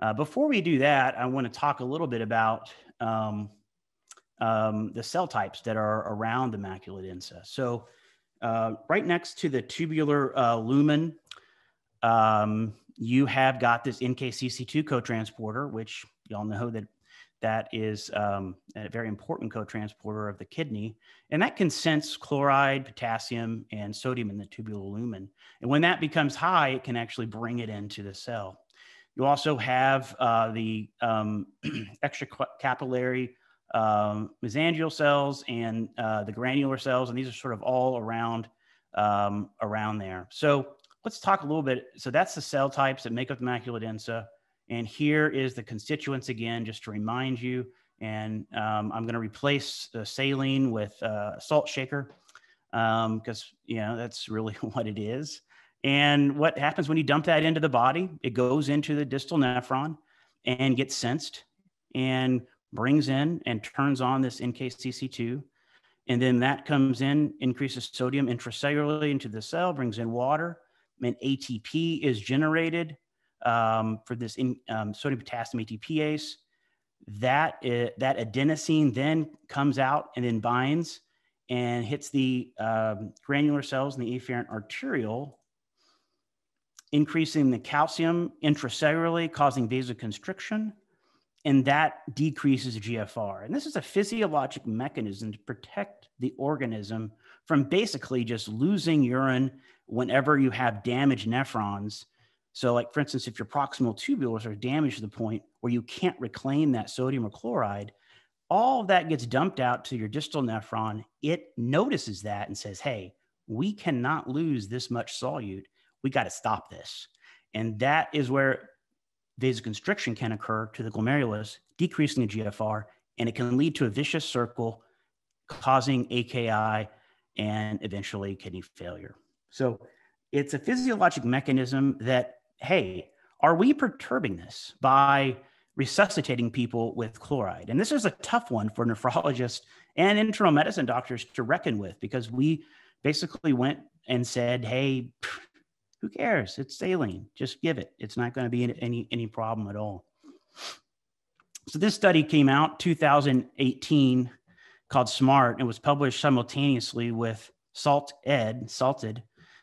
Uh, before we do that, I want to talk a little bit about um, um, the cell types that are around the macula densa. So uh, right next to the tubular uh, lumen, um, you have got this NKCC2 cotransporter, which y'all know that that is um, a very important co-transporter of the kidney, and that can sense chloride, potassium, and sodium in the tubular lumen. And when that becomes high, it can actually bring it into the cell. You also have uh, the um, extracapillary um, mesangial cells and uh, the granular cells, and these are sort of all around um, around there. So let's talk a little bit. So that's the cell types that make up the macula densa. And here is the constituents again, just to remind you. And um, I'm going to replace the saline with uh, salt shaker because, um, you know, that's really what it is. And what happens when you dump that into the body? It goes into the distal nephron and gets sensed and brings in and turns on this NKCC2. And then that comes in, increases sodium intracellularly into the cell, brings in water, and ATP is generated um, for this in, um, sodium potassium ATPase. That, is, that adenosine then comes out and then binds and hits the um, granular cells in the afferent arteriole, increasing the calcium intracellularly, causing vasoconstriction, and that decreases GFR. And this is a physiologic mechanism to protect the organism from basically just losing urine whenever you have damaged nephrons so, like for instance, if your proximal tubules are damaged to the point where you can't reclaim that sodium or chloride, all of that gets dumped out to your distal nephron. It notices that and says, "Hey, we cannot lose this much solute. We got to stop this." And that is where vasoconstriction can occur to the glomerulus, decreasing the GFR, and it can lead to a vicious circle, causing AKI and eventually kidney failure. So it's a physiologic mechanism that hey, are we perturbing this by resuscitating people with chloride? And this is a tough one for nephrologists and internal medicine doctors to reckon with because we basically went and said, hey, who cares? It's saline. Just give it. It's not going to be any, any problem at all. So this study came out 2018 called SMART and was published simultaneously with SALT Ed, Salted,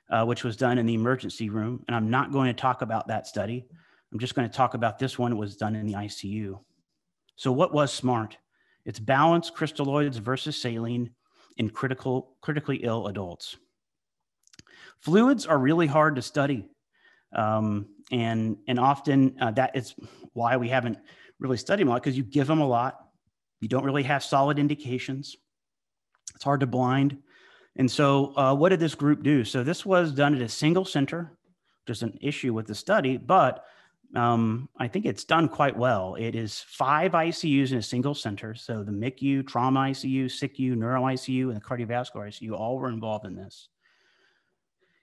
uh, which was done in the emergency room. And I'm not going to talk about that study. I'm just going to talk about this one. Was done in the ICU. So, what was SMART? It's balanced crystalloids versus saline in critical, critically ill adults. Fluids are really hard to study. Um, and, and often uh, that is why we haven't really studied them a lot because you give them a lot. You don't really have solid indications. It's hard to blind. And so, uh, what did this group do? So, this was done at a single center, just an issue with the study, but um, I think it's done quite well. It is five ICUs in a single center. So, the MICU, trauma ICU, SICU, neuro ICU, and the cardiovascular ICU all were involved in this.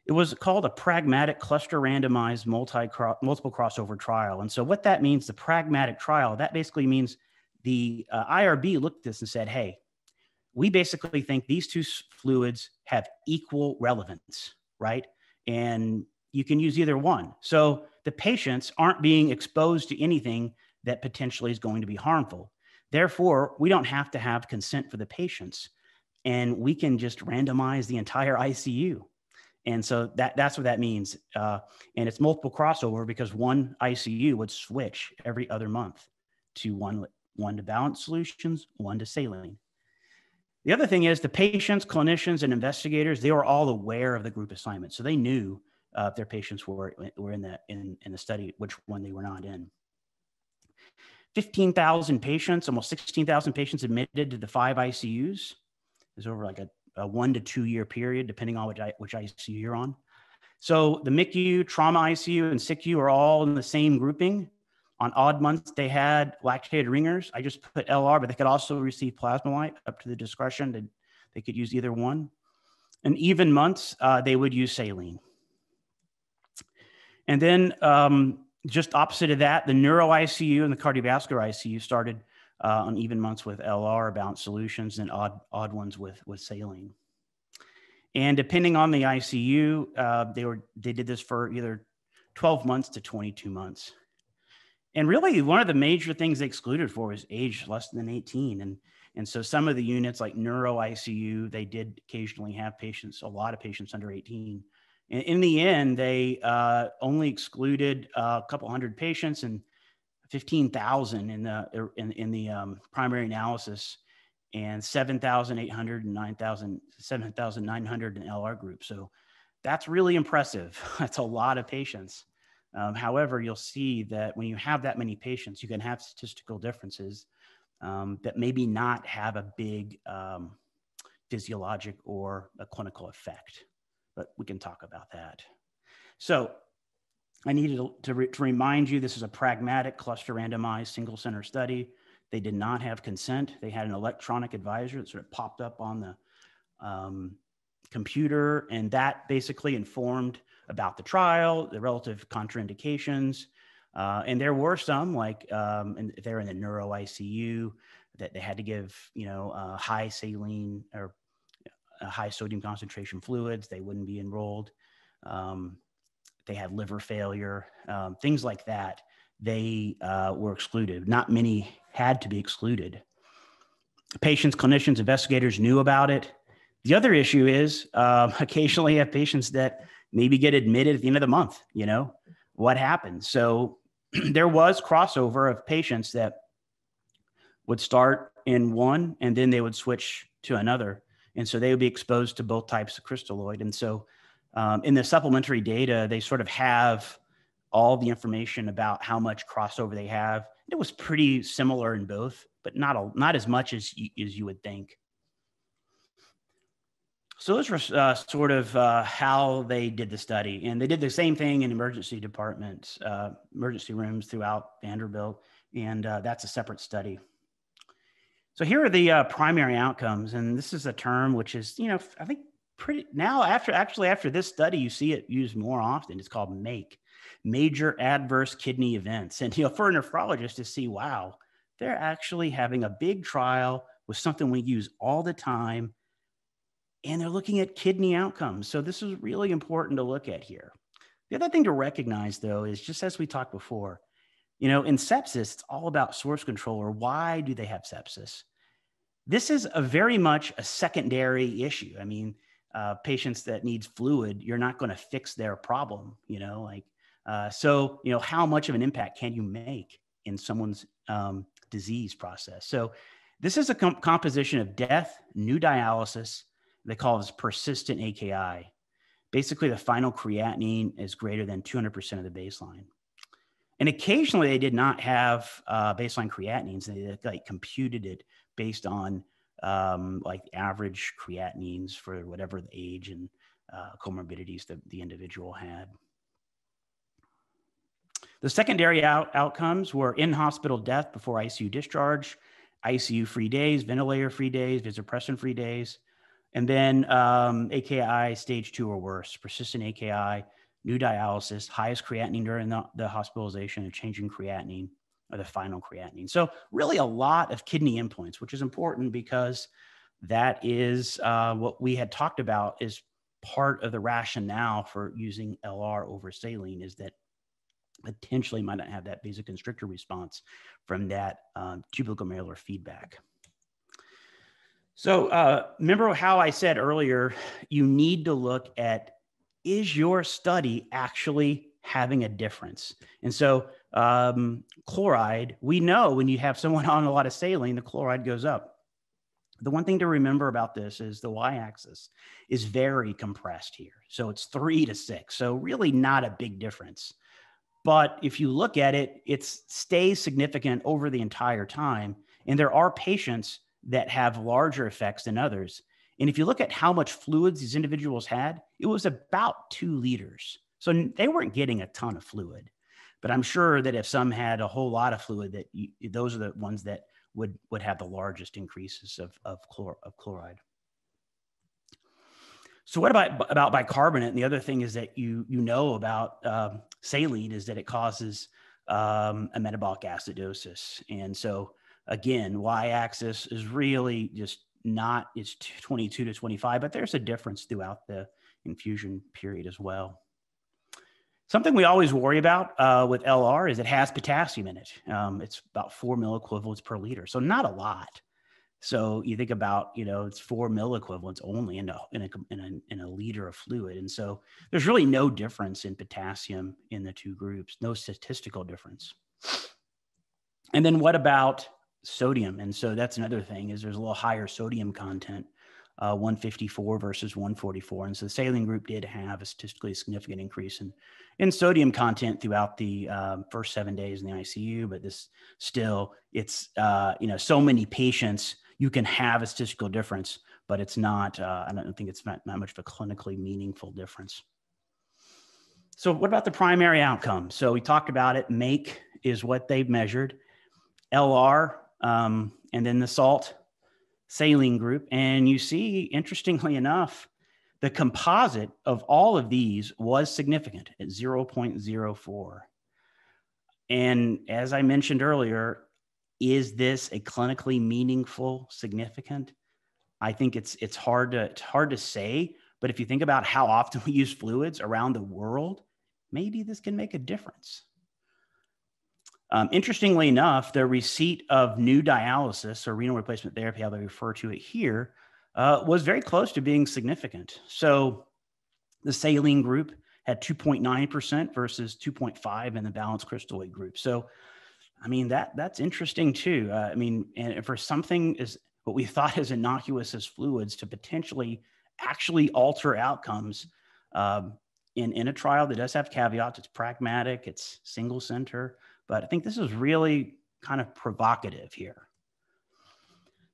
it was called a pragmatic cluster randomized multi multiple crossover trial. And so what that means, the pragmatic trial, that basically means the uh, IRB looked at this and said, hey, we basically think these two fluids have equal relevance, right? And you can use either one. So the patients aren't being exposed to anything that potentially is going to be harmful. Therefore, we don't have to have consent for the patients and we can just randomize the entire ICU. And so that, that's what that means. Uh, and it's multiple crossover because one ICU would switch every other month to one, one to balance solutions, one to saline. The other thing is the patients, clinicians, and investigators, they were all aware of the group assignment. So they knew uh, if their patients were, were in, the, in, in the study, which one they were not in. 15,000 patients, almost 16,000 patients admitted to the five ICUs. Is over like a, a, one to two year period, depending on which, which ICU you're on. So the MICU, trauma ICU, and SICU are all in the same grouping. On odd months, they had lactated ringers. I just put LR, but they could also receive Plasma-Lyte up to the discretion. They, they could use either one. And even months, uh, they would use saline. And then um, just opposite of that, the neuro ICU and the cardiovascular ICU started uh, on even months with LR balanced solutions and odd, odd ones with, with saline. And depending on the ICU, uh, they were they did this for either 12 months to 22 months. And really, one of the major things they excluded for was age less than 18. And, and so some of the units like neuro ICU, they did occasionally have patients, a lot of patients under 18 And in the end, they uh, only excluded a couple hundred patients and 15,000 in the in, in the um, primary analysis and 7,800 and 9,000, 7,900 in LR group. So that's really impressive. That's a lot of patients. Um, however, you'll see that when you have that many patients, you can have statistical differences um, that maybe not have a big um, physiologic or a clinical effect but we can talk about that. So I needed to, re, to remind you this is a pragmatic cluster randomized single center study. They did not have consent. They had an electronic advisor that sort of popped up on the um, computer, and that basically informed about the trial, the relative contraindications. Uh, and there were some, like um, if they're in the neuro ICU, that they had to give, you know, uh, high saline or uh, high sodium concentration fluids, they wouldn't be enrolled. Um, they had liver failure, um, things like that. They uh, were excluded. Not many had to be excluded. Patients, clinicians, investigators knew about it. The other issue is um, occasionally you have patients that maybe get admitted at the end of the month. You know what happens? So there was crossover of patients that would start in one and then they would switch to another and so they would be exposed to both types of crystalloid. And so um, in the supplementary data, they sort of have all the information about how much crossover they have. It was pretty similar in both, but not a, not as much as you, as you would think. So those were uh, sort of uh, how they did the study, and they did the same thing in emergency departments, uh, emergency rooms throughout Vanderbilt, and uh, that's a separate study. So here are the uh, primary outcomes, and this is a term which is, you know, I think pretty now after actually after this study, you see it used more often. It's called MAKE, major adverse kidney events, and you know, for a nephrologist to see, wow, they're actually having a big trial with something we use all the time, and they're looking at kidney outcomes. So this is really important to look at here. The other thing to recognize, though, is just as we talked before, you know, in sepsis, it's all about source control or why do they have sepsis? This is a very much a secondary issue. I mean, uh, patients that needs fluid, you're not going to fix their problem, you know, like, uh, so, you know, how much of an impact can you make in someone's um, disease process? So this is a com- composition of death, new dialysis, they call this persistent AKI. Basically, the final creatinine is greater than 200% of the baseline. And occasionally they did not have uh, baseline creatinines. They like computed it based on um, like average creatinines for whatever the age and uh, comorbidities that the individual had. The secondary out- outcomes were in hospital death before ICU discharge, ICU free days, ventilator free days, vasopressin free days. And then um, AKI stage two or worse, persistent AKI, new dialysis, highest creatinine during the, the hospitalization, and changing creatinine or the final creatinine. So really a lot of kidney endpoints, which is important because that is uh, what we had talked about is part of the rationale for using LR over saline is that potentially might not have that vasoconstrictor response from that um, tubuloglomerular feedback. So uh, remember how I said earlier, you need to look at is your study actually having a difference? And so um, chloride, we know when you have someone on a lot of saline, the chloride goes up. The one thing to remember about this is the y-axis is very compressed here. So it's three to six. So really not a big difference. But if you look at it, it stays significant over the entire time. And there are patients that have larger effects than others. And if you look at how much fluids these individuals had, it was about two liters. So they weren't getting a ton of fluid. But I'm sure that if some had a whole lot of fluid, that you, those are the ones that would would have the largest increases of of, chlor, of chloride. So what about about bicarbonate? And the other thing is that you you know about um, saline is that it causes um, a metabolic acidosis, and so again, y-axis is really just not it's 22 to 25, but there's a difference throughout the infusion period as well. Something we always worry about uh, with LR is it has potassium in it. Um, it's about four milliequivalents per liter, so not a lot. So you think about, you know, it's four milliequivalents only in a, in a, in a, in a liter of fluid. And so there's really no difference in potassium in the two groups, no statistical difference. And then what about sodium? And so that's another thing is there's a little higher sodium content uh, 154 versus 144. And so the saline group did have a statistically significant increase in, in sodium content throughout the um, first seven days in the ICU. But this still, it's, uh, you know, so many patients, you can have a statistical difference, but it's not, uh, I don't think it's not, not much of a clinically meaningful difference. So what about the primary outcome? So we talked about it. MAKE is what they've measured. LR, um, and then the SALT saline group. And you see, interestingly enough, the composite of all of these was significant at 0.04. And as I mentioned earlier, is this a clinically meaningful significant? I think it's it's hard to it's hard to say, but if you think about how often we use fluids around the world, maybe this can make a difference. Um, interestingly enough, the receipt of new dialysis or renal replacement therapy, how they refer to it here, uh, was very close to being significant. So the saline group had 2.9% versus 2.5 in the balanced crystalloid group. So, I mean, that that's interesting too. Uh, I mean, and for something as what we thought as innocuous as fluids to potentially actually alter outcomes um, in, in a trial that does have caveats, it's pragmatic, it's single center. But I think this is really kind of provocative here.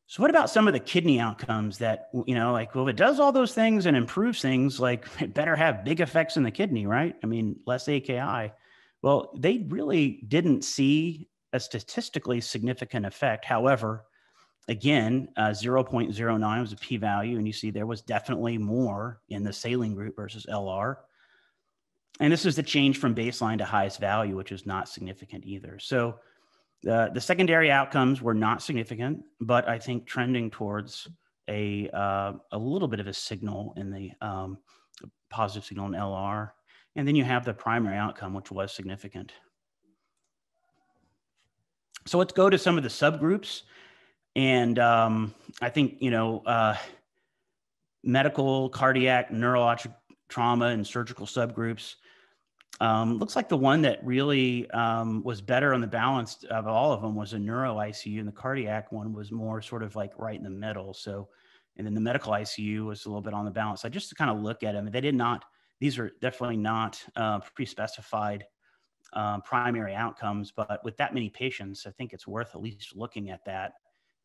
So, what about some of the kidney outcomes that, you know, like, well, if it does all those things and improves things, like it better have big effects in the kidney, right? I mean, less AKI. Well, they really didn't see a statistically significant effect. However, again, uh, 0.09 was a p value, and you see there was definitely more in the saline group versus LR. And this is the change from baseline to highest value, which is not significant either. So uh, the secondary outcomes were not significant, but I think trending towards a, uh, a little bit of a signal in the um, positive signal in LR. And then you have the primary outcome, which was significant. So let's go to some of the subgroups. And um, I think, you know, uh, medical, cardiac, neurologic trauma, and surgical subgroups. Um, looks like the one that really um, was better on the balance of all of them was a neuro ICU, and the cardiac one was more sort of like right in the middle. So, and then the medical ICU was a little bit on the balance. I just to kind of look at them, they did not; these are definitely not uh, pre-specified um, primary outcomes. But with that many patients, I think it's worth at least looking at that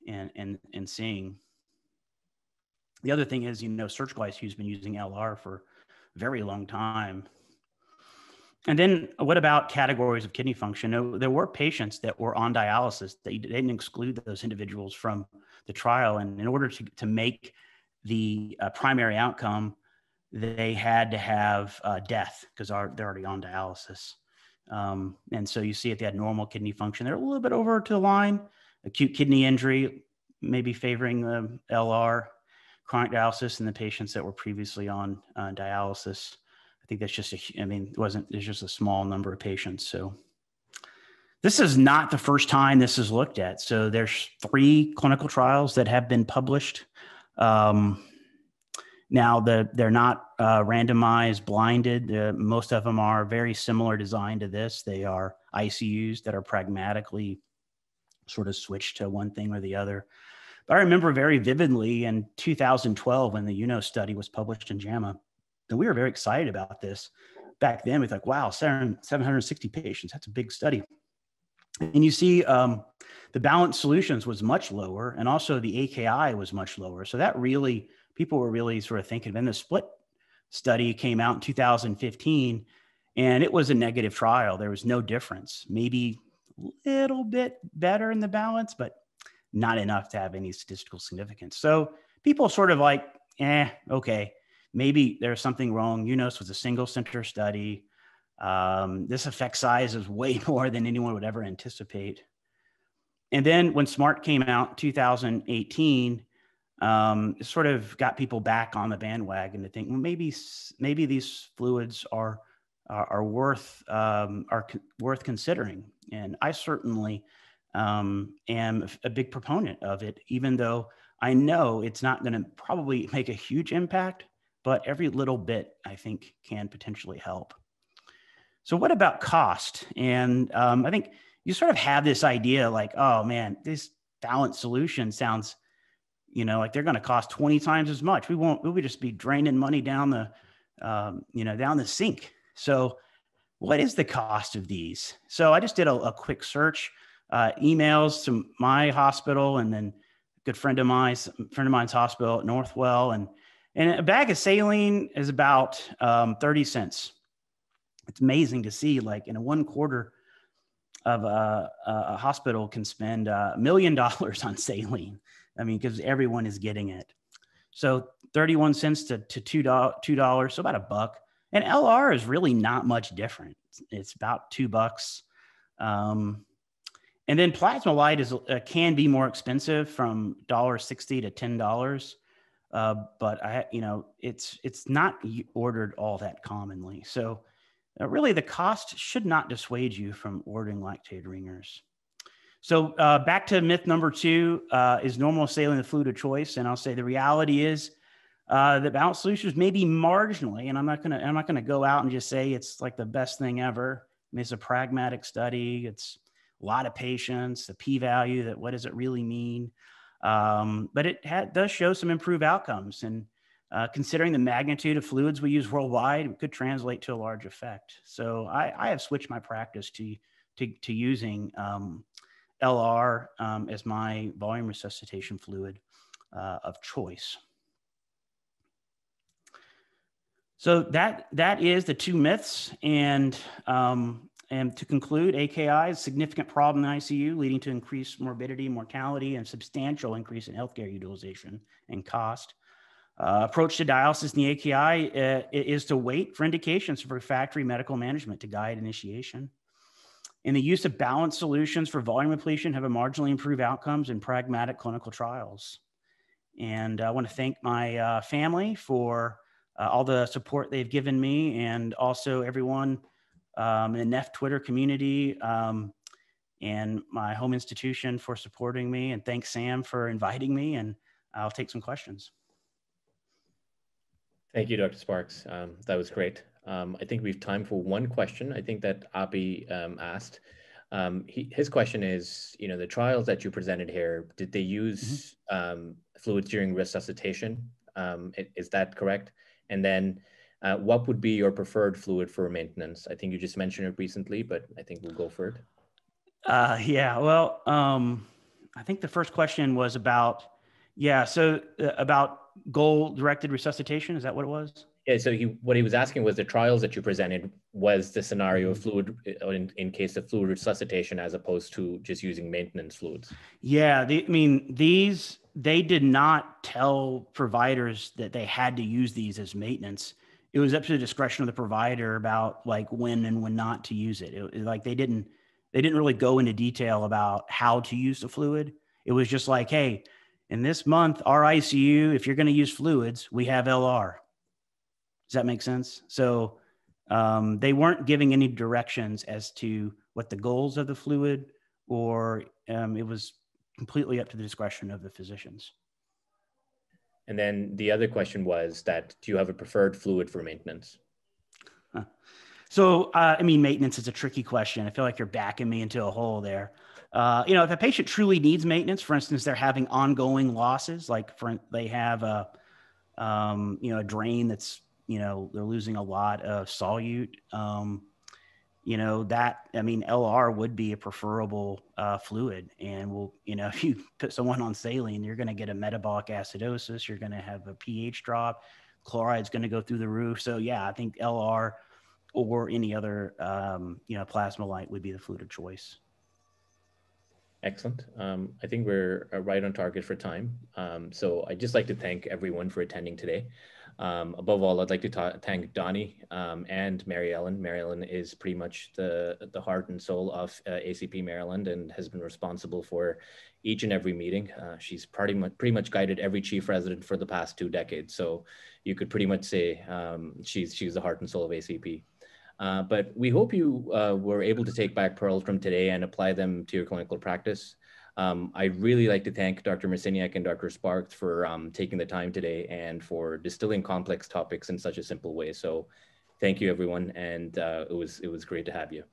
and and and seeing. The other thing is, you know, surgical ICU has been using LR for a very long time and then what about categories of kidney function? There were patients that were on dialysis. They didn't exclude those individuals from the trial. And in order to, to make the uh, primary outcome, they had to have uh, death because they're already on dialysis. Um, and so you see if they had normal kidney function, they're a little bit over to the line. Acute kidney injury, maybe favoring the LR, chronic dialysis in the patients that were previously on uh, dialysis. Think that's just a, I mean, it wasn't, there's just a small number of patients. So this is not the first time this is looked at. So there's three clinical trials that have been published. Um, now the, they're not uh, randomized, blinded. Uh, most of them are very similar design to this. They are ICUs that are pragmatically sort of switched to one thing or the other. But I remember very vividly in 2012 when the Yunos study was published in JAMA, and we were very excited about this. Back then, we thought, wow, 760 patients, that's a big study. And you see um, the balance solutions was much lower, and also the AKI was much lower. So that really, people were really sort of thinking. then the split study came out in 2015, and it was a negative trial. There was no difference. Maybe a little bit better in the balance, but not enough to have any statistical significance. So people sort of like, eh, okay, maybe there's something wrong. Yunos was a single center study. Um, this effect size is way more than anyone would ever anticipate. And then when SMART came out 2018, um, it sort of got people back on the bandwagon to think well, maybe maybe these fluids are are, are worth um, are worth considering. And I certainly um, am a big proponent of it, even though I know it's not going to probably make a huge impact, but every little bit I think can potentially help. So, what about cost? And um, I think you sort of have this idea like, oh man, this balanced solution sounds, you know, like they're going to cost 20 times as much. We won't, we would just be draining money down the, um, you know, down the sink. So, what is the cost of these? So, I just did a, a quick search, uh, emails to my hospital, and then a good friend of mine, friend of mine's hospital at Northwell, and and a bag of saline is about um, 30 cents it's amazing to see like in a one quarter of a, a hospital can spend a million dollars on saline. I mean, because everyone is getting it. So 31 cents to, to $2, $2, so about a buck. And LR is really not much different. It's about two bucks. Um, and then Plasma-Lyte is uh, can be more expensive from $1.60 to $10. Uh, but I, you know, it's it's not ordered all that commonly. So uh, really the cost should not dissuade you from ordering lactate ringers. So uh, back to myth number two uh, is normal saline the fluid of choice, and I'll say the reality is uh, that balanced solutions may be marginally, and I'm not gonna I'm not gonna go out and just say it's like the best thing ever. I mean, it's a pragmatic study. It's a lot of patients, the p-value. That what does it really mean? Um, but it ha- does show some improved outcomes, and uh, considering the magnitude of fluids we use worldwide, it could translate to a large effect. So I, I have switched my practice to, to, to using um, LR um, as my volume resuscitation fluid uh, of choice. So that that is the two myths, and um, and to conclude, AKI is a significant problem in ICU, leading to increased morbidity, mortality, and substantial increase in healthcare utilization and cost. Uh, approach to dialysis in the AKI uh, is to wait for indications for refractory medical management to guide initiation. And the use of balanced solutions for volume repletion have a marginally improved outcomes in pragmatic clinical trials. And I want to thank my uh, family for uh, all the support they've given me and also everyone um, in the Neph Twitter community um, and my home institution for supporting me. And thanks, Sam, for inviting me. And I'll take some questions. Thank you, Dr. Sparks. Um, that was great. Um, I think we have time for one question. I think that Api um, asked. Um, he, his question is, you know, the trials that you presented here, did they use mm-hmm. fluids during resuscitation? Um, is that correct? And then uh, what would be your preferred fluid for maintenance? I think you just mentioned it recently, but I think we'll go for it. Uh, yeah, well, um, I think the first question was about, yeah, so uh, about goal directed resuscitation. Is that what it was? Yeah. So he, what he was asking was the trials that you presented was the scenario of fluid uh, in, in case of fluid resuscitation as opposed to just using maintenance fluids. Yeah. The, I mean, these, they did not tell providers that they had to use these as maintenance. It was up to the discretion of the provider about like when and when not to use it. it, like they didn't they didn't really go into detail about how to use the fluid. It was just like, hey, in this month, our ICU, if you're going to use fluids, we have LR. Does that make sense? So um, they weren't giving any directions as to what the goals of the fluid, or um, it was completely up to the discretion of the physicians. And then the other question was that do you have a preferred fluid for maintenance? Huh. So, uh, I mean, maintenance is a tricky question. I feel like you're backing me into a hole there. Uh, you know, if a patient truly needs maintenance, for instance, they're having ongoing losses, like for they have a, um, you know, a drain that's, you know, they're losing a lot of solute. Um, you know that i mean lr would be a preferable uh, fluid and will you know if you put someone on saline you're going to get a metabolic acidosis you're going to have a ph drop chloride's going to go through the roof so yeah i think lr or any other um, you know Plasma-Lyte would be the fluid of choice Excellent. Um, I think we're uh, right on target for time. Um, so I'd just like to thank everyone for attending today. Um, above all, I'd like to thank Donnie um, and Mary Ellen. Mary Ellen is pretty much the, the heart and soul of uh, ACP Maryland and has been responsible for each and every meeting. Uh, she's pretty much, pretty much guided every chief resident for the past two decades. So you could pretty much say um, she's, she's the heart and soul of ACP. Uh, but we hope you uh, were able to take back pearls from today and apply them to your clinical practice. Um, I'd really like to thank Dr. Marciniak and Dr. Sparks for um, taking the time today and for distilling complex topics in such a simple way. So thank you, everyone. And uh, it, was, it was great to have you.